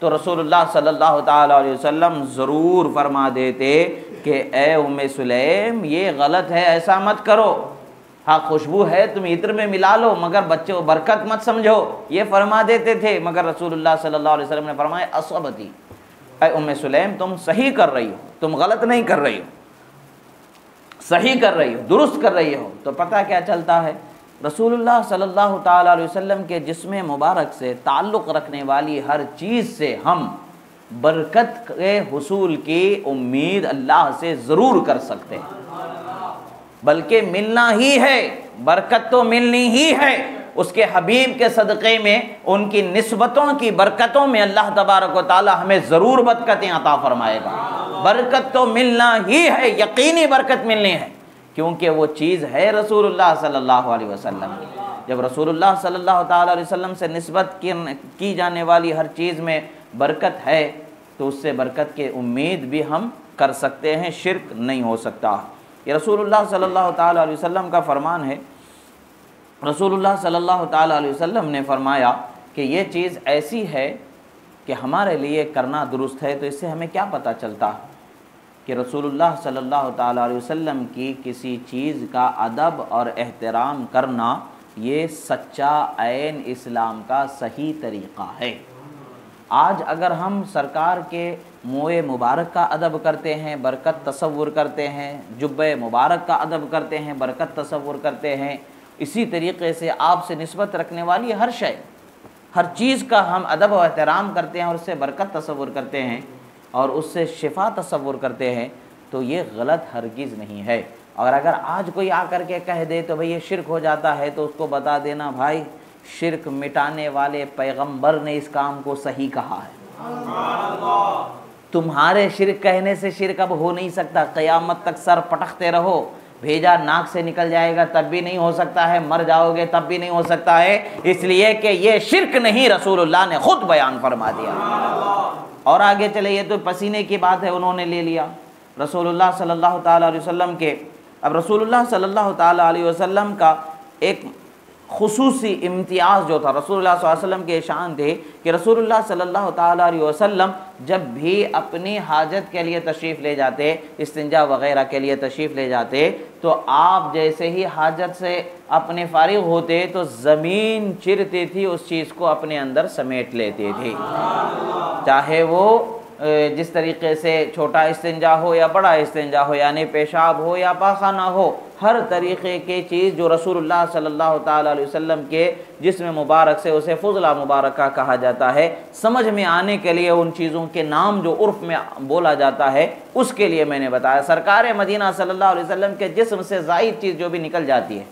तो रसूलुल्लाह सल्लल्लाहु अलैहि वसल्लम ज़रूर फरमा देते कि, ए उम्मे सुलेम, ये गलत है, ऐसा मत करो। हाँ खुशबू है, तुम इत्र में मिला लो, मगर बच्चे, बरकत मत समझो। ये फरमा देते थे, मगर रसूलुल्लाह सल्लल्लाहु अलैहि वसल्लम ने फरमाया, असबती उम्म सुलैम, तुम सही कर रही हो, तुम गलत नहीं कर रही हो। सही कर रही हो, दुरुस्त कर रही हो तो पता क्या चलता है? रसूलुल्लाह सल्लल्लाहु अलैहि वसल्लम के जिसम मुबारक से ताल्लुक़ रखने वाली हर चीज़ से हम बरकत के हसूल की उम्मीद अल्लाह से ज़रूर कर सकते हैं। बल्कि मिलना ही है बरकत तो मिलनी ही है। उसके हबीब के सदक़े में उनकी नस्बतों की बरकतों में अल्लाह तबारक ताली हमें ज़रूर बरकतें अता फरमाएगा। बरकत तो मिलना ही है यकीनी बरकत मिलनी है। क्योंकि वो चीज़ है रसूलुल्लाह सल्लल्लाहु अलैहि वसल्लम जब सल्लल्लाहु अलैहि वसल्लम से नस्बत की, की जाने वाली हर चीज़ में बरकत है तो उससे बरकत के उम्मीद भी हम कर सकते हैं शिरक नहीं हो सकता। ये रसूलुल्लाह सल्लल्लाहु अलैहि वसल्लम का फ़रमान है। रसूलुल्लाह सल्लल्लाहु अलैहि वसल्लम ने फरमाया कि ये चीज़ ऐसी है कि हमारे लिए करना दुरुस्त है तो इससे हमें क्या पता चलता है कि रसूलुल्लाह सल्लल्लाहु अलैहि वसल्लम की किसी चीज़ का अदब और एहतराम करना ये सच्चा आन इस्लाम का सही तरीक़ा है। आज अगर हम सरकार के मोए मुबारक का अदब करते हैं, बरकत तसव्वुर करते हैं, जुब्ब मुबारक का अदब करते हैं, बरकत तसव्वुर करते हैं। इसी तरीके से आपसे नस्बत रखने वाली हर शय, हर चीज़ का हम अदब व एहतराम करते हैं और उससे बरकत तसव्वुर करते हैं और उससे शिफा तसव्वुर करते हैं तो ये गलत हरगिज़ नहीं है। और अगर आज कोई आकर के कह दे तो भाई ये शिरक हो जाता है तो उसको बता देना, भाई, शिरक मिटाने वाले पैगंबर ने इस काम को सही कहा है। तुम्हारे शिरक कहने से शिरक अब हो नहीं सकता? क़यामत तक सर पटकते रहो। भेजा नाक से निकल जाएगा, तब भी नहीं हो सकता है। मर जाओगे, तब भी नहीं हो सकता है। इसलिए कि ये शिरक नहीं, रसूलुल्लाह ने खुद बयान फरमा दिया। और आगे चले, ये तो पसीने की बात है, उन्होंने ले लिया। रसूलुल्लाह सल्लल्लाहु अलैहि वसल्लम के, अब रसूलुल्लाह सल्लल्लाहु अलैहि वसल्लम का एक खसूसी इम्तियाज़ जो था, रसूलुल्लाह वसल्लम के शान थे कि रसूलुल्लाह सल्लल्लाहु अलैहि वसल्लम जब भी अपनी हाजत के लिए तशरीफ़ ले जाते, इस्तिंजा वगैरह के लिए तशरीफ़ ले जाते तो आप जैसे ही हाजत से अपने फारिग होते तो ज़मीन चिरती थी, उस चीज़ को अपने अंदर समेट लेती थी। चाहे वो जिस तरीके से छोटा इस्तेंजा हो या बड़ा इस्तेंजा हो, यानी पेशाब हो या पाखाना हो हर तरीक़े की चीज़ जो रसूलुल्लाह सल्लल्लाहु अलैहि वसल्लम के जिसमें मुबारक से, उसे फजला मुबारक कहा जाता है। समझ में आने के लिए उन चीज़ों के नाम जो उर्फ़ में बोला जाता है, उसके लिए मैंने बताया। सरकार मदीना सल्लल्लाहु अलैहि वसल्लम के जिसम से ज़ायद चीज़ जो भी निकल जाती है,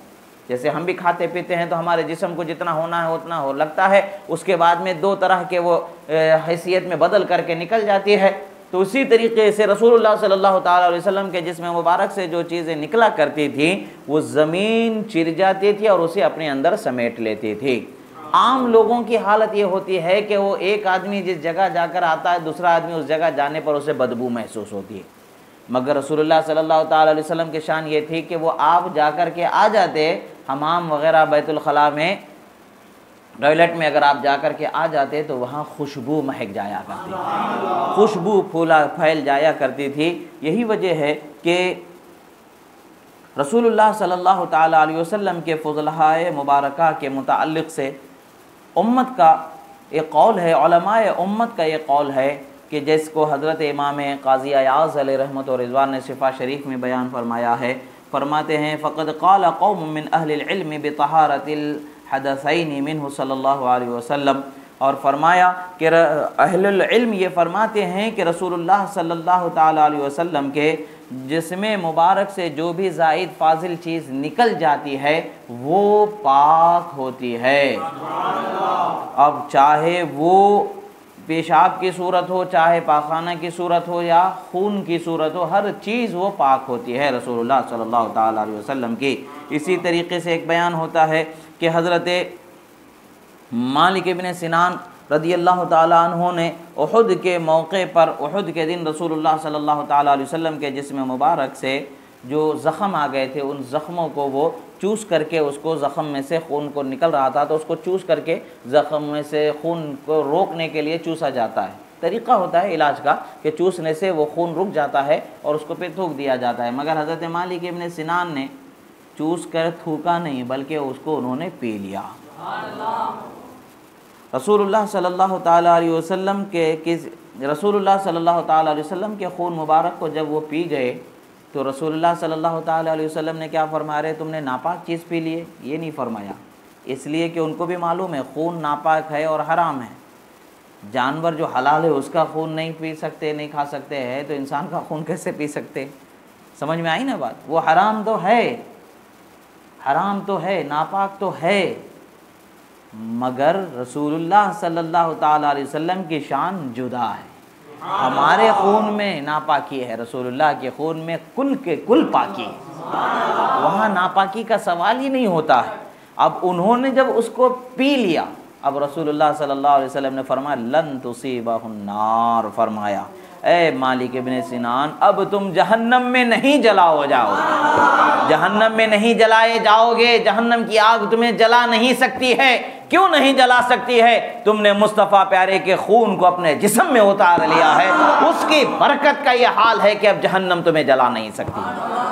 जैसे हम भी खाते पीते हैं तो हमारे जिसम को जितना होना है उतना हो लगता है, उसके बाद में दो तरह के वो हैसियत में बदल करके निकल जाती है। तो उसी तरीके से रसूलुल्लाह सल्लल्लाहु अलैहि वसल्लम के जिसम मुबारक से जो चीज़ें निकला करती थी, वो ज़मीन चिर जाती थी और उसे अपने अंदर समेट लेती थी। आम लोगों की हालत ये होती है कि वो एक आदमी जिस जगह जाकर आता है, दूसरा आदमी उस जगह जाने पर उसे बदबू महसूस होती है। मगर रसूलुल्लाह सल्लल्लाहु अलैहि वसल्लम की शान ये थी कि वो आप जाकर के आ जाते, हमाम वगैरह बैतुलखला में टॉयलेट में अगर आप जाकर के आ जाते तो वहाँ खुशबू महक जाया करती थी। खुशबू फूला, फैल जाया करती थी। यही वजह है कि रसूलुल्लाह सल्लल्लाहु अलैहि वसल्लम के फजलहाए मुबारक के मुतक़ से उम्मत का एक कौल है उम्मत का एक कौल है कि जिसको हज़रत इमाम काजी अयाज़ रहमत और रिजवान ने शिफा शरीफ में बयान फरमाया है। फरमाते हैं फ़कत काल कौम मिन अहलम बतहारतिल हदसैन मिन सल्लल्लाहु अलैहि वसल्लम और फरमाया कि अहलम ये फरमाते हैं कि रसूलुल्लाह सल्लल्लाहु अलैहि वसल्लम के जिसमें मुबारक से जो भी जायद फाजिल चीज़ निकल जाती है वो पाक होती है। अब चाहे वो पेशाब की सूरत हो चाहे पाखाना की सूरत हो या खून की सूरत हो हर चीज़ वो पाक होती है रसूलुल्लाह सल्लल्लाहु अलैहि वसल्लम की। इसी तरीके से एक बयान होता है कि हज़रत मालिक इबन सिनान रदी अल्लाह तहों ने उहद के मौके पर, उहद के दिन रसूलुल्लाह सल्लल्लाहु अलैहि वसल्लम के जिसम मुबारक से जो ज़ख़म आ गए थे, उन ज़ख़्मों को वो चूस करके उसको ज़ख़म में से खून को निकल रहा था तो उसको चूस करके ज़ख़म में से खून को रोकने के लिए चूसा जाता है। तरीक़ा होता है इलाज का कि चूसने से वो खून रुक जाता है और उसको पे थूक दिया जाता है। मगर हज़रत मालिक इबन सिनान ने चूस कर थूका नहीं, बल्कि उसको उन्होंने पी लिया। रसूलुल्लाह सल्लल्लाहु अलैहि वसल्लम के किस, रसूलुल्लाह सल्लल्लाहु अलैहि वसल्लम के खून मुबारक को जब वो पी गए तो रसूलुल्लाह सल्लल्लाहु अलैहि वसल्लम ने क्या फरमाया रहे, तुमने नापाक चीज़ पी लिए ये नहीं फरमाया। इसलिए कि उनको भी मालूम है, खून नापाक है और हराम है। जानवर जो हलाल है, उसका खून नहीं पी सकते, नहीं खा सकते हैं तो इंसान का खून कैसे पी सकते? समझ में आई ना बात? वो हराम तो है हराम तो है नापाक तो है मगर रसूलुल्लाह सल्लल्लाहु अलैहि वसल्लम की शान जुदा है। हमारे खून में नापाकी है रसूलुल्लाह के खून में कुल के कुल पाकी वहाँ नापाकी का सवाल ही नहीं होता है। अब उन्होंने जब उसको पी लिया अब रसूलुल्लाह सल्लल्लाहु अलैहि वसल्लम ने फरमाया लन तुसीबहुन्नार फरमाया। ए मालिक इबन सिनान, अब तुम जहन्नम में नहीं जलाओ, जाओ। जहन्नम में नहीं जलाए जाओगे, जहन्नम की आग तुम्हें जला नहीं सकती है। क्यों नहीं जला सकती है? तुमने मुस्तफ़ा प्यारे के खून को अपने जिसम में उतार लिया है। उसकी बरकत का यह हाल है कि अब जहन्नम तुम्हें जला नहीं सकती।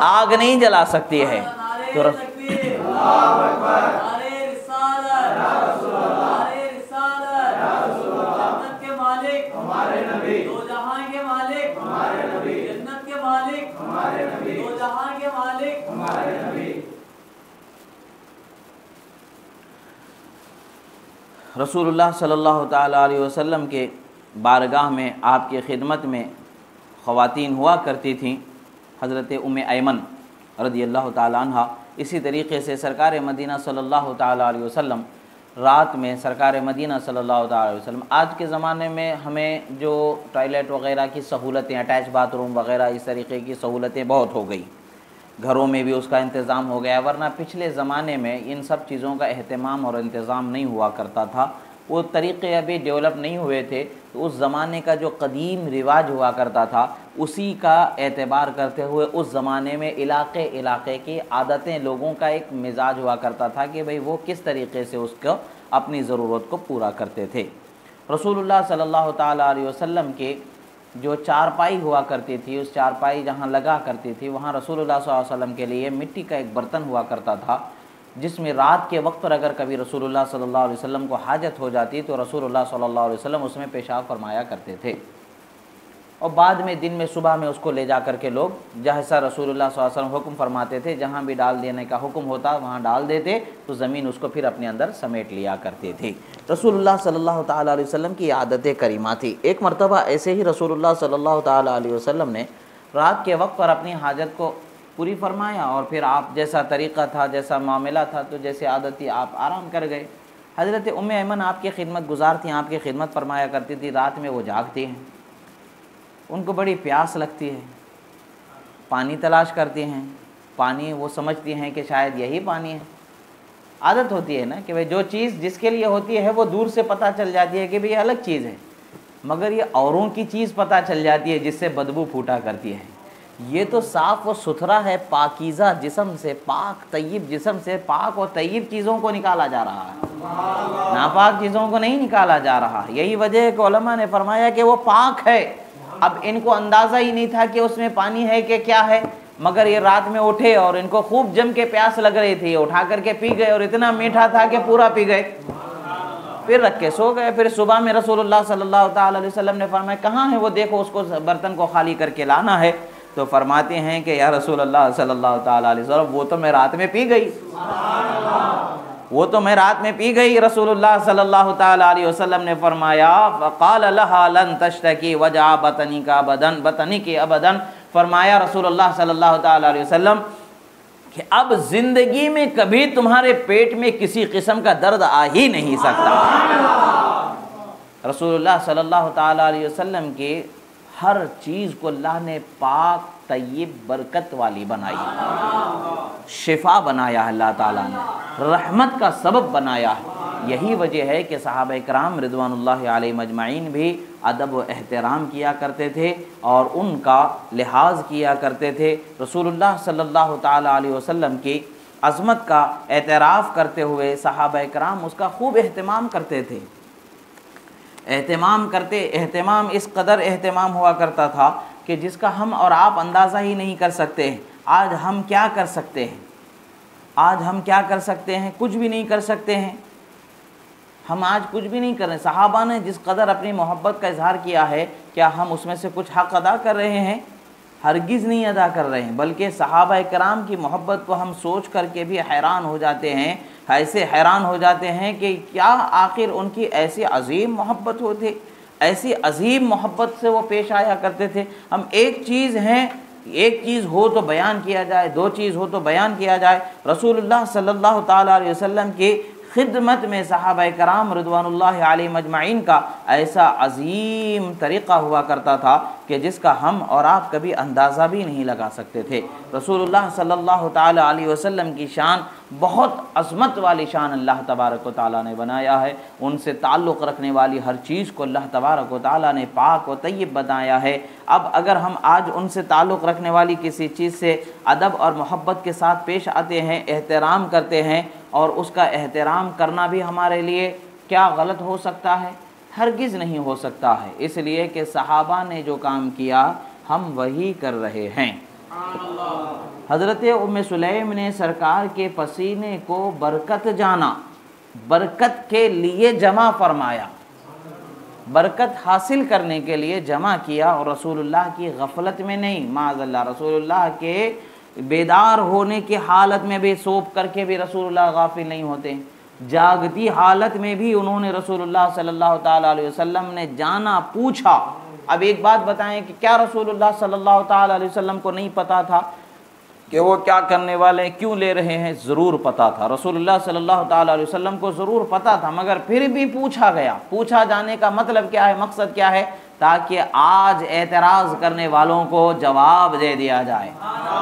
आग नहीं जला सकती है। तो रसूलुल्लाह सल्लल्लाहु अलैहि वसल्लम के बारगाह में, आपकी खिदमत में ख़वातीन हुआ करती थीं हज़रत उम ऐमन रदी अल्लाह तहा इसी तरीके से सरकार मदीना सल्लल्लाहु अलैहि वसल्लम, रात में सरकार मदीना सल्लल्लाहु अलैहि वसल्लम, आज के ज़माने में हमें जो टॉयलेट वगैरह की सहूलतें, अटैच बाथरूम वगैरह, इस तरीके की सहूलतें बहुत हो गई। घरों में भी उसका इंतज़ाम हो गया, वरना पिछले ज़माने में इन सब चीज़ों का अहतमाम और इंतज़ाम नहीं हुआ करता था। वो तरीक़े अभी डेवलप नहीं हुए थे तो उस ज़माने का जो कदीम रिवाज हुआ करता था, उसी का एतबार करते हुए उस ज़माने में इलाके इलाके की आदतें, लोगों का एक मिजाज हुआ करता था कि भाई वो किस तरीके से उसको अपनी ज़रूरत को पूरा करते थे। रसूलुल्लाह सल्लल्लाहु अलैहि वसल्लम के जो चारपाई हुआ करती थी, उस चारपाई जहाँ लगा करती थी, वहाँ रसूलुल्लाह सल्लल्लाहु वसल्लम के लिए मिट्टी का एक बर्तन हुआ करता था, जिसमें रात के वक्त पर अगर कभी रसूलुल्लाह सल्लल्लाहु अलैहि वसल्लम को हाजत हो जाती तो रसूलुल्लाह सल्लल्लाहु अलैहि वसल्लम उसमें पेशाब फरमाया करते थे। और बाद में दिन में सुबह में उसको ले जा कर के लोग जैसा रसूलुल्लाह वसल्लम हुक्म फरमाते थे, जहाँ भी डाल देने का हुक्म होता, वहाँ डाल देते तो ज़मीन उसको फिर अपने अंदर समेट लिया करते थे। रसूलुल्लाह सल्लल्लाहु अलैहि वसल्लम की आदत करीमा थी। एक मरतबा ऐसे ही रसूलुल्लाह सल्लल्लाहु अलैहि वसल्लम ने रात के वक्त पर अपनी हाजत को पूरी फरमाया और फिर आप जैसा तरीक़ा था, जैसा मामला था तो जैसे आदत थी आप आराम कर गए। हज़रत उम ऐमन आपकी खिदमत गुजार थी, आपकी खिदमत फरमाया करती थी, रात में वो जागती हैं। उनको बड़ी प्यास लगती है। पानी तलाश करती हैं। पानी वो समझती हैं कि शायद यही पानी है। आदत होती है ना कि भाई जो चीज़ जिसके लिए होती है, वो दूर से पता चल जाती है कि भाई अलग चीज़ है। मगर ये औरों की चीज़ पता चल जाती है जिससे बदबू फूटा करती है। ये तो साफ़ व सुथरा है, पाकिज़ा जिसम से, पाक तय्यब जिसम से, पाक और तय्यब चीज़ों को निकाला जा रहा है। नापाक चीज़ों को नहीं निकाला जा रहा। यही वजह है कि ने फरमाया कि वो पाक है। अब इनको अंदाज़ा ही नहीं था कि उसमें पानी है कि क्या है, मगर ये रात में उठे और इनको खूब जम के प्यास लग रही थी, उठा करके पी गए और इतना मीठा था कि पूरा पी गए। फिर रख के सो गए। फिर सुबह में रसूलुल्लाह सल्लल्लाहु अलैहि वसल्लम ने फरमाया, कहाँ है वो? देखो, उसको बर्तन को खाली करके लाना है। तो फरमाते हैं कि, या रसूल अल्लाह सल्लल्लाहु अलैहि वसल्लम, वो तो मैं रात में पी गई। वो तो मैं रात में पी गई रसूलुल्लाह सल्लल्लाहु अलैहि वसल्लम ने फरमाया फ़क़ाल लन तश्तकी वजा बतनी का बदन बतनी के अबदन। फरमाया रसूलुल्लाह सल्लल्लाहु अलैहि वसल्लम कि अब ज़िंदगी में कभी तुम्हारे पेट में किसी किस्म का दर्द आ ही नहीं सकता। रसूलुल्लाह सल्लल्लाहु अलैहि वसल्लम के हर चीज़ को अल्लाह ने पाक तय्यब बरकत वाली बनाई। शिफा बनाया है अल्लाह ताला ने, रहमत का सबब बनाया है। यही वजह है कि साहब कराम रिजवान मजमाइन भी अदब व एहतराम किया करते थे और उनका लिहाज किया करते थे। रसूलुल्लाह सल्लल्लाहु अलैहि वसल्लम की अज़मत का एतराफ़ करते हुए साहब कराम उसका खूब अहतमाम करते थे। एहतमाम करते, एहतमाम इस कदर एहतमाम हुआ करता था कि जिसका हम और आप अंदाज़ा ही नहीं कर सकते हैं। आज हम क्या कर सकते हैं? आज हम क्या कर सकते हैं? कुछ भी नहीं कर सकते हैं। हम आज कुछ भी नहीं कर रहे साहबा ने जिस कदर अपनी मोहब्बत का इजहार किया है, क्या हम उसमें से कुछ हक़ अदा कर रहे हैं? हरगिज़ नहीं अदा कर रहे हैं, बल्कि सहाबा कराम की मोहब्बत को हम सोच करके भी हैरान हो जाते हैं, ऐसे हैरान हो जाते हैं कि क्या आखिर उनकी ऐसी अजीम मोहब्बत होती, ऐसी अजीम मोहब्बत से वो पेश आया करते थे। हम एक चीज़ हैं, एक चीज़ हो तो बयान किया जाए, दो चीज़ हो तो बयान किया जाए। रसूलुल्लाह सल्लल्लाहु अलैहि वसल्लम की खिदमत में साहब कराम रदवान मजमाइन का ऐसा अजीम तरीक़ा हुआ करता था कि जिसका हम और आप कभी अंदाज़ा भी नहीं लगा सकते थे। सल्लल्लाहु अलैहि वसल्लम की शान बहुत अजमत वाली शान अल्लाह तबारक ताली ने बनाया है। उनसे ताल्लुक़ रखने वाली हर चीज़ को अल्लाह तबारक ताली ने पाक व तय्यब बनाया है। अब अगर हम आज उनसे ताल्लुक़ रखने वाली किसी चीज़ से अदब और मोहब्बत के साथ पेश आते हैं, एहतराम करते हैं और उसका एहतराम करना भी हमारे लिए क्या गलत हो सकता है? हरगिज़ नहीं हो सकता है। इसलिए कि सहाबा ने जो काम किया, हम वही कर रहे हैं। हज़रत उम सुलेम ने सरकार के पसीने को बरकत जाना, बरकत के लिए जमा फरमाया। बरकत हासिल करने के लिए जमा किया और रसूलुल्लाह की गफलत में नहीं माजल्ला रसूलुल्लाह के बेदार होने की हालत में भी सोप करके भी रसूलुल्लाह गाफिल नहीं होते। जागती हालत में भी उन्होंने रसूलुल्लाह सल्लल्लाहु अलैहि वसल्लम ने जाना, पूछा। अब एक बात बताएँ कि क्या रसूलुल्लाह सल्लल्लाहु अलैहि वसल्लम को नहीं पता था कि वो क्या करने वाले हैं, क्यों ले रहे हैं? ज़रूर पता था। रसूलुल्लाह सल्लल्लाहु अलैहि वसल्लम को ज़रूर पता था, मगर फिर भी पूछा गया। पूछा जाने का मतलब क्या है, मकसद क्या है? ताकि आज एतराज़ करने वालों को जवाब दे दिया जाए।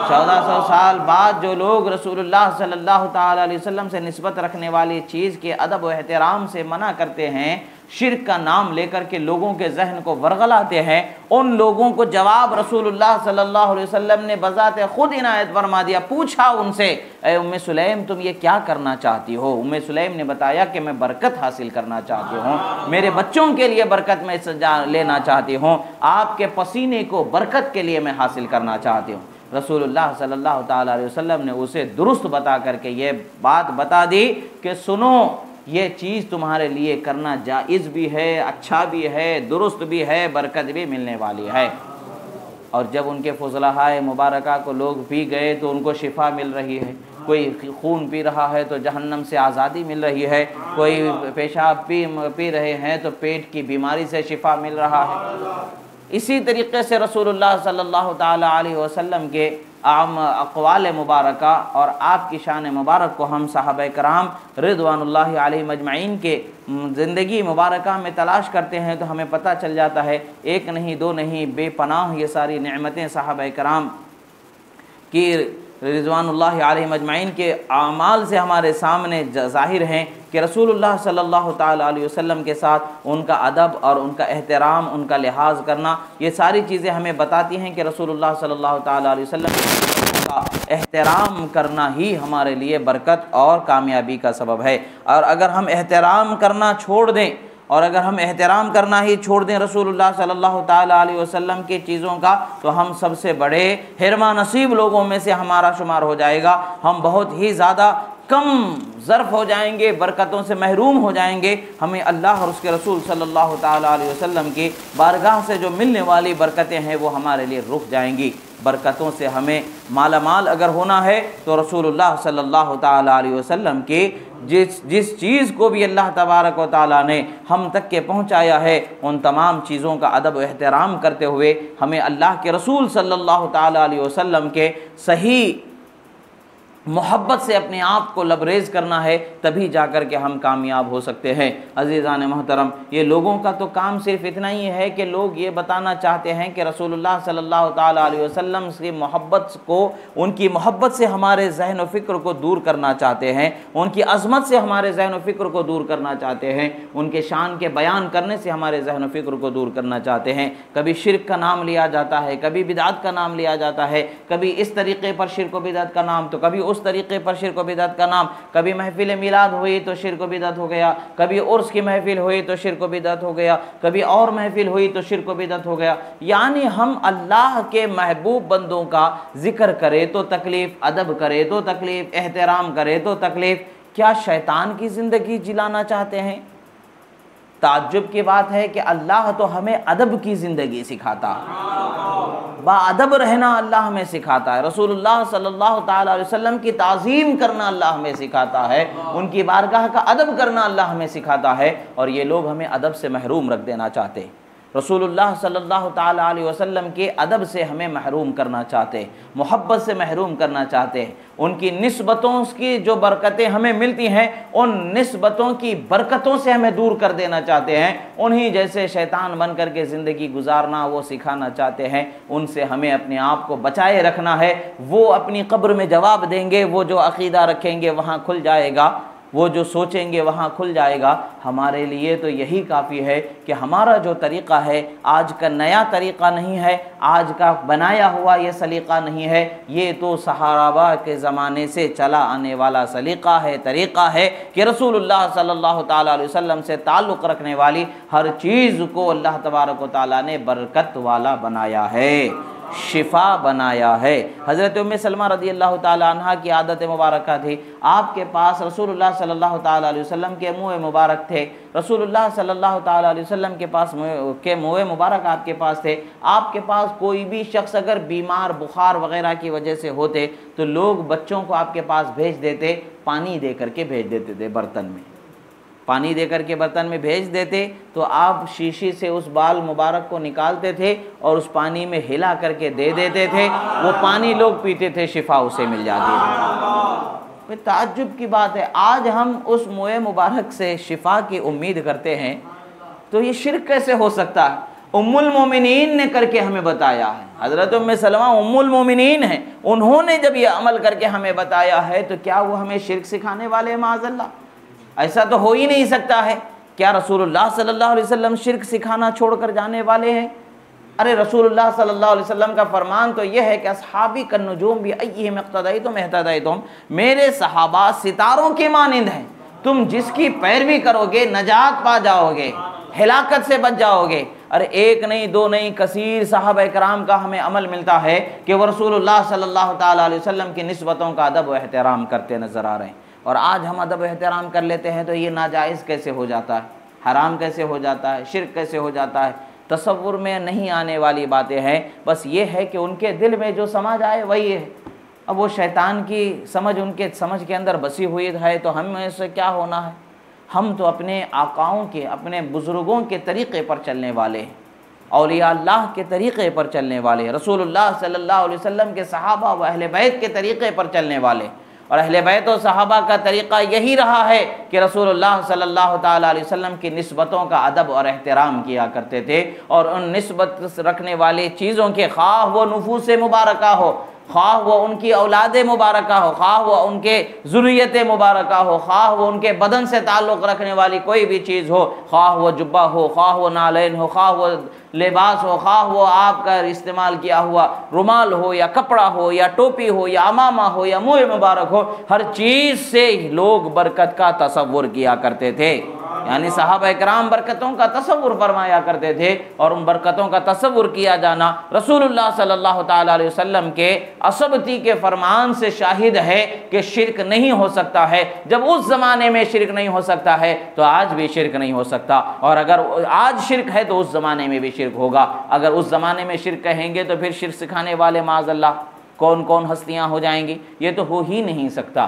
चौदह सौ साल बाद जो लोग रसूलुल्लाह सल्लल्लाहु अलैहि वसल्लम से नस्बत रखने वाली चीज़ के अदब व एहतराम से मना करते हैं शिरक का नाम लेकर के लोगों के जहन को वरगलाते हैं। उन लोगों को जवाब रसूलुल्लाह सल्लल्लाहु अलैहि वसल्लम ने बजात खुद इनायत फरमा दिया। पूछा उनसे अः उम्म सुलैम, तुम ये क्या करना चाहती हो? उम्म सुलैम ने बताया कि मैं बरकत हासिल करना चाहती हूँ। मेरे बच्चों के लिए बरकत में लेना चाहती हूँ। आपके पसीने को बरकत के लिए मैं हासिल करना चाहती हूँ। रसूलुल्लाह सल्लल्लाहु अलैहि वसल्लम ने उसे दुरुस्त बता करके ये बात बता दी कि, सुनो ये चीज़ तुम्हारे लिए करना जायज़ भी है अच्छा भी है, दुरुस्त भी है, बरकत भी मिलने वाली है। और जब उनके फजलाहाय मुबारक को लोग पी गए तो उनको शिफा मिल रही है। कोई खून पी रहा है तो जहन्नम से आज़ादी मिल रही है। कोई पेशाब पी पी रहे हैं तो पेट की बीमारी से शिफा मिल रहा है। इसी तरीके से रसूलुल्लाह सल्लल्लाहु अलैहि वसल्लम के आम अकवाल मुबारक और आपकी शान मुबारक को हम साहब कराम रिदवान मजमाइन के ज़िंदगी मुबारक में तलाश करते हैं तो हमें पता चल जाता है, एक नहीं, दो नहीं, बेपनाह ये सारी नमतें साहब कराम की रिजवान मजमाइन के अमाल से हमारे सामने ज़ाहिर हैं। कि रसूलुल्लाह सल्लल्लाहु अलैहि वसल्लम के साथ उनका अदब और उनका एहतराम, उनका लिहाज करना, ये सारी चीज़ें हमें बताती हैं कि रसूलुल्लाह सल्लल्लाहु अलैहि वसल्लम का एहतराम करना ही हमारे लिए बरकत और कामयाबी का सबब है। और अगर हम एहतराम करना छोड़ दें और अगर हम एहतराम करना ही छोड़ दें रसूलुल्लाह सल्लल्लाहु अलैहि वसल्लम की चीज़ों का तो हम सबसे बड़े हिरमा नसीब लोगों में से हमारा शुमार हो जाएगा। हम बहुत ही ज़्यादा कम ज़र्फ़ हो जाएँगे, बरकतों से महरूम हो जाएँगे। हमें अल्लाह और उसके रसूल सल्लल्लाहु अलैहि वसल्लम की बारगाह से जो मिलने वाली बरकतें हैं, वो हमारे लिए रुक जाएँगी। बरकतों से हमें माला माल अगर होना है तो रसूलुल्लाह सल्लल्लाहु अलैहि वसल्लम की जिस जिस चीज़ को भी अल्लाह तबारक व ने हम तक के पहुँचाया है, उन तमाम चीज़ों का अदब एहतराम करते हुए हमें अल्लाह के रसूल सल्लल्लाहु अलैहि वसल्लम के सही मोहब्बत से अपने आप को लबरेज करना है, तभी जा कर के हम कामयाब हो सकते हैं। अजीज़ान मोहतरम, ये लोगों का तो काम सिर्फ़ इतना ही है कि लोग ये बताना चाहते हैं कि रसूलुल्लाह सल्लल्लाहु अलैहि वसल्लम की मोहब्बत को, उनकी मोहब्बत से हमारे जहन फ़िक्र को दूर करना चाहते हैं, उनकी अजमत से हमारे जहन फ़िक्र को दूर करना चाहते हैं, उनके शान के बयान करने से हमारे जहन फ़िक्र को दूर करना चाहते हैं। कभी शिरक का नाम लिया जाता है, कभी बिदात का नाम लिया जाता है, कभी इस तरीके पर शिरक बिदात का नाम तो कभी उस उस तरीके पर शिरक बिदत का नाम। कभी महफिल मिलाद हुई तो शिरक बिदत हो गया। कभी उर्स की महफिल हुई तो शिरक बिदत हो गया। कभी और महफिल हुई तो शिरक बिदत हो गया। यानी हम अल्लाह के महबूब बंदों का ज़िक्र करें तो तकलीफ़, अदब करे तो तकलीफ़, एहतराम करे तो तकलीफ़। क्या शैतान की ज़िंदगी जिलाना चाहते हैं? ताज्जुब की बात है कि अल्लाह तो हमें अदब की ज़िंदगी सिखाता। बादब रहना अल्लाह हमें सिखाता है। रसूलुल्लाह सल्लल्लाहु अलैहि वसल्लम की तज़ीम करना अल्लाह हमें सिखाता है। उनकी बारगाह का अदब करना अल्लाह हमें सिखाता है और ये लोग हमें अदब से महरूम रख देना चाहते। हैं रसूलुल्लाह सल्लल्लाहु अलैहि वसल्लम के अदब से हमें महरूम करना चाहते हैं मोहब्बत से महरूम करना चाहते हैं उनकी नस्बतों की जो बरकतें हमें मिलती हैं, उन नस्बतों की बरकतों से हमें दूर कर देना चाहते हैं। उन्हीं जैसे शैतान बन कर के ज़िंदगी गुजारना, वो सिखाना चाहते हैं, उनसे हमें अपने आप को बचाए रखना है। वो अपनी कब्र में जवाब देंगे, वो जो अकीदा रखेंगे, वहाँ खुल जाएगा। वो जो सोचेंगे वहाँ खुल जाएगा। हमारे लिए तो यही काफ़ी है कि हमारा जो तरीक़ा है, आज का नया तरीक़ा नहीं है, आज का बनाया हुआ ये सलीक़ा नहीं है। ये तो सहाराबा के ज़माने से चला आने वाला सलीक़ा है, तरीक़ा है कि सल्लल्लाहु अलैहि वसल्लम से ताल्लुक़ रखने वाली हर चीज़ को अल्लाह तबारक ताली ने बरकत वाला बनाया है। शिफा बनाया है। हज़रत उम सलमा रदी अल्लाह तहा की आदत मुबारक थी। आपके पास रसूलुल्लाह सल्लल्लाहु अलैहि वसल्लम के मुँह मुबारक थे। रसूलुल्लाह सल्लल्लाहु अलैहि वसल्लम के पास के मुँह मुबारक आपके पास थे। आपके पास कोई भी शख्स अगर बीमार, बुखार वगैरह की वजह से होते तो लोग बच्चों को आपके पास भेज देते, पानी दे करके भेज देते थे बर्तन में। पानी दे करके बर्तन में भेज देते तो आप शीशी से उस बाल मुबारक को निकालते थे और उस पानी में हिला करके दे देते थे। वो पानी लोग पीते थे, शिफा उसे मिल जाती थी। ताज्जुब की बात है, आज हम उस मुए मुबारक से शिफा की उम्मीद करते हैं तो ये शिरक कैसे हो सकता है? उम्मुल मोमिनीन ने करके हमें बताया है। हज़रत उम्म सलमा उम्मुल मोमिनीन है। उन्होंने जब ये अमल करके हमें बताया है तो क्या वो हमें शिरक सिखाने वाले माजल्ला ऐसा तो हो ही नहीं सकता है। क्या रसूलुल्लाह सल्लल्लाहु अलैहि वसल्लम शिरक सिखाना छोड़कर जाने वाले हैं? अरे रसूलुल्लाह सल्लल्लाहु अलैहि वसल्लम का फरमान तो यह है कि असहाबी का नजूम भी अय्य मकतदाई तुम एहतदाई तुम मेरे सहाबा सितारों के मानंद हैं। तुम जिसकी पैरवी करोगे, नजात पा जाओगे, हिलाकत से बच जाओगे। अरे एक नहीं, दो नहीं, कसीर साहब कराम का हमें अमल मिलता है कि वह रसूलुल्लाह सल्लल्लाहु अलैहि वसल्लम की नस्बतों का अदब व एहतराम करते नज़र आ रहे हैं। और आज हम अदब एहतराम कर लेते हैं तो ये नाजायज़ कैसे हो जाता है? हराम कैसे हो जाता है? शिरक कैसे हो जाता है? तस्वुर में नहीं आने वाली बातें हैं। बस ये है कि उनके दिल में जो समझ आए, वही है। अब वो शैतान की समझ उनके समझ के अंदर बसी हुई है तो हमें से क्या होना है? हम तो अपने आकाओं के, अपने बुज़ुर्गों के तरीक़े पर चलने वाले हैं। अलिया अल्लाह के तरीक़े पर चलने वाले रसूलुल्लाह सल्लल्लाहु अलैहि वसल्लम के सहाबा व अहल बैत के तरीक़े पर चलने वाले और अहल बैत साहबा का तरीक़ा यही रहा है कि रसूल सल्लल्लाहु अलैहि वसल्लम की नस्बतों का अदब और अहतराम किया करते थे और उन नस्बत रखने वाली चीज़ों के ख्वाह वो नफूस मुबारक हो। ख्वाह वो उनकी औलाद मुबारक हो, ख्वाह वो उनके ज़ुरियत मुबारक हो, ख्वाह वो उनके बदन से ताल्लुक़ रखने वाली कोई भी चीज़ हो, ख्वाह वो जुब्बा हो, ख्वाह वो नालैन हो, ख्वाह वो लिबास हो, ख्वाह वो आपका इस्तेमाल किया हुआ रुमाल हो या कपड़ा हो या टोपी हो या अमामा हो या मुँह मुबारक हो, हर चीज़ से लोग बरकत का तस्वुर किया करते थे। यानी साहब कराम बरकतों का तस्वुर फरमाया करते थे और उन बरकतों का तस्वुर किया जाना रसूलुल्लाह सल्लल्लाहु अलैहि वसल्लम के असबती के फरमान से शाहिद है कि शिरक नहीं हो सकता है। जब उस ज़माने में शिरक नहीं हो सकता है तो आज भी शिरक नहीं हो सकता। और अगर आज शिरक है तो उस ज़माने में भी शिरक होगा। अगर उस ज़माने में शिरक कहेंगे तो फिर शिरक सिखाने वाले माजल्ला कौन कौन हस्तियाँ हो जाएँगी? ये तो हो ही नहीं सकता।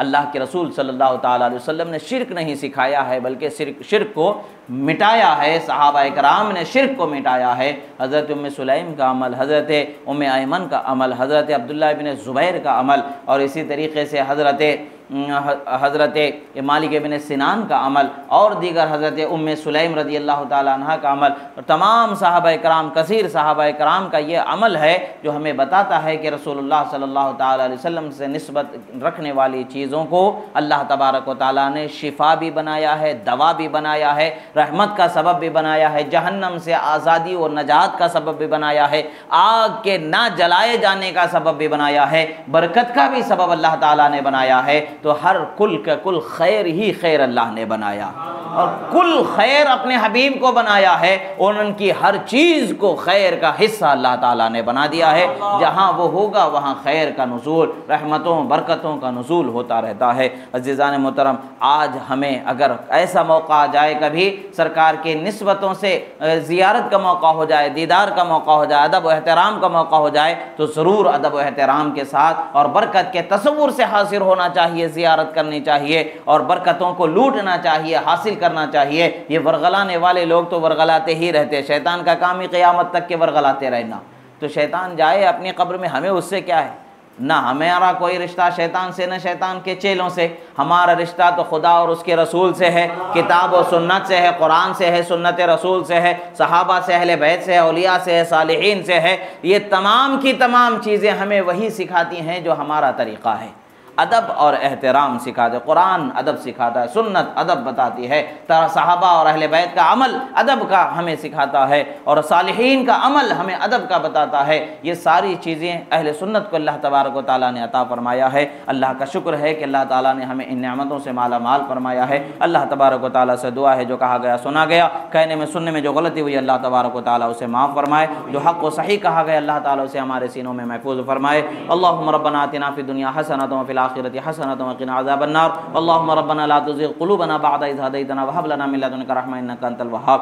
अल्लाह के रसूल सल्लल्लाहु अलैहि वसल्लम ने शिरक नहीं सिखाया है, बल्कि शिरक शिरक को मिटाया है, सहाबा कराम ने शिरक को मिटाया है। हज़रत उम सुलैम का अमल, हज़रत उम आयमन का अमल, हज़रत अब्दुल्ला बिन ज़ुबैर का अमल और इसी तरीके से हज़रत हज़रत मालिक बिन सिनान का अमल और दीगर हज़रत उम सुलैम रदी अल्लाह तह का अमल। और तमाम साहब कराम कसीर साहब कराम का ये अमल है जो हमें बताता है कि सल्लल्लाहु अलैहि वसल्लम से नस्बत रखने वाली चीज़ों को अल्लाह तबारक ताली ने शिफा भी बनाया है, दवा भी बनाया है, रहमत का सबब भी बनाया है, जहन्नम से आज़ादी और नजात का सबब भी बनाया है, आग के ना जलाए जाने का सबब भी बनाया है, बरकत का भी सबब अल्लाह ताला ने बनाया है। तो हर कुल का कुल खैर ही खैर अल्लाह ने बनाया। और कुल खैर अपने हबीब को बनाया है और उनकी हर चीज़ को खैर का हिस्सा अल्लाह ताला ने बना दिया है। जहाँ वो होगा, वहाँ खैर का नजूल, रहमतों, बरकतों का नजूल होता रहता है। अजीज़ान मोहतरम, आज हमें अगर ऐसा मौका आ जाए कभी, सरकार के नस्बतों से ज़ियारत का मौका हो जाए, दीदार का मौका हो जाए, अदब एहतराम का मौका हो जाए तो ज़रूर अदब एहतराम के साथ और बरकत के तस्वुर से हासिल होना चाहिए। ज़ियारत करनी चाहिए और बरकतों को लूटना चाहिए, हासिल करना चाहिए। ये वर्गलाने वाले लोग तो वर्गलाते ही रहते शैतान का काम ही क़यामत तक के वर्गलाते रहना। तो शैतान जाए अपनी कब्र में, हमें उससे क्या है? ना हमारा कोई रिश्ता शैतान से, न शैतान के चेलों से। हमारा रिश्ता तो खुदा और उसके रसूल से है। किताब और सुन्नत से है, कुरान से है, सुन्नत रसूल से है, सहाबा से, अहले बैत से है अलिया से है, सालहीन से है। ये तमाम की तमाम चीज़ें हमें वही सिखाती हैं जो हमारा तरीक़ा है। अदब और एहतराम सिखाते कुरान अदब सिखाता है, सुन्नत अदब बताती है। साहबा और अहल बैत का अमल अदब का हमें सिखाता है और सालहीन का अमल हमें अदब का बताता है। ये सारी चीज़ें अहल सुन्नत को अल्लाह तबारक ताली ने अता फरमाया है। अल्लाह का शुक्र है कि अल्लाह ताला ने हमें इन नियामतों से माला माल फरमाया है। अल्लाह तबारक ताली से दुआ है जो कहा गया, सुना गया। कहने में, सुनने में जो गलती हुई, अल्लाह तबारक ताली उसे माफ़ फरमाए। जो हक़ व सही कहा गया, अल्लाह ताला उसे हमारे सीनों में महफूज फरमाए। अल्लाह रबना तिनाफ़ी दुनिया हसनतों फ़िल आखिरत हसनत वक़िना अज़ाबन्नार अल्लाहुम्मा रब्बना ला तुज़िग़ क़ुलूबना बअद इज़ हदैतना व हब लना मिन लदुनका रहमा इन्नका अंतल वहाब।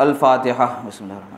अल फातिहा बिस्मिल्लाहिर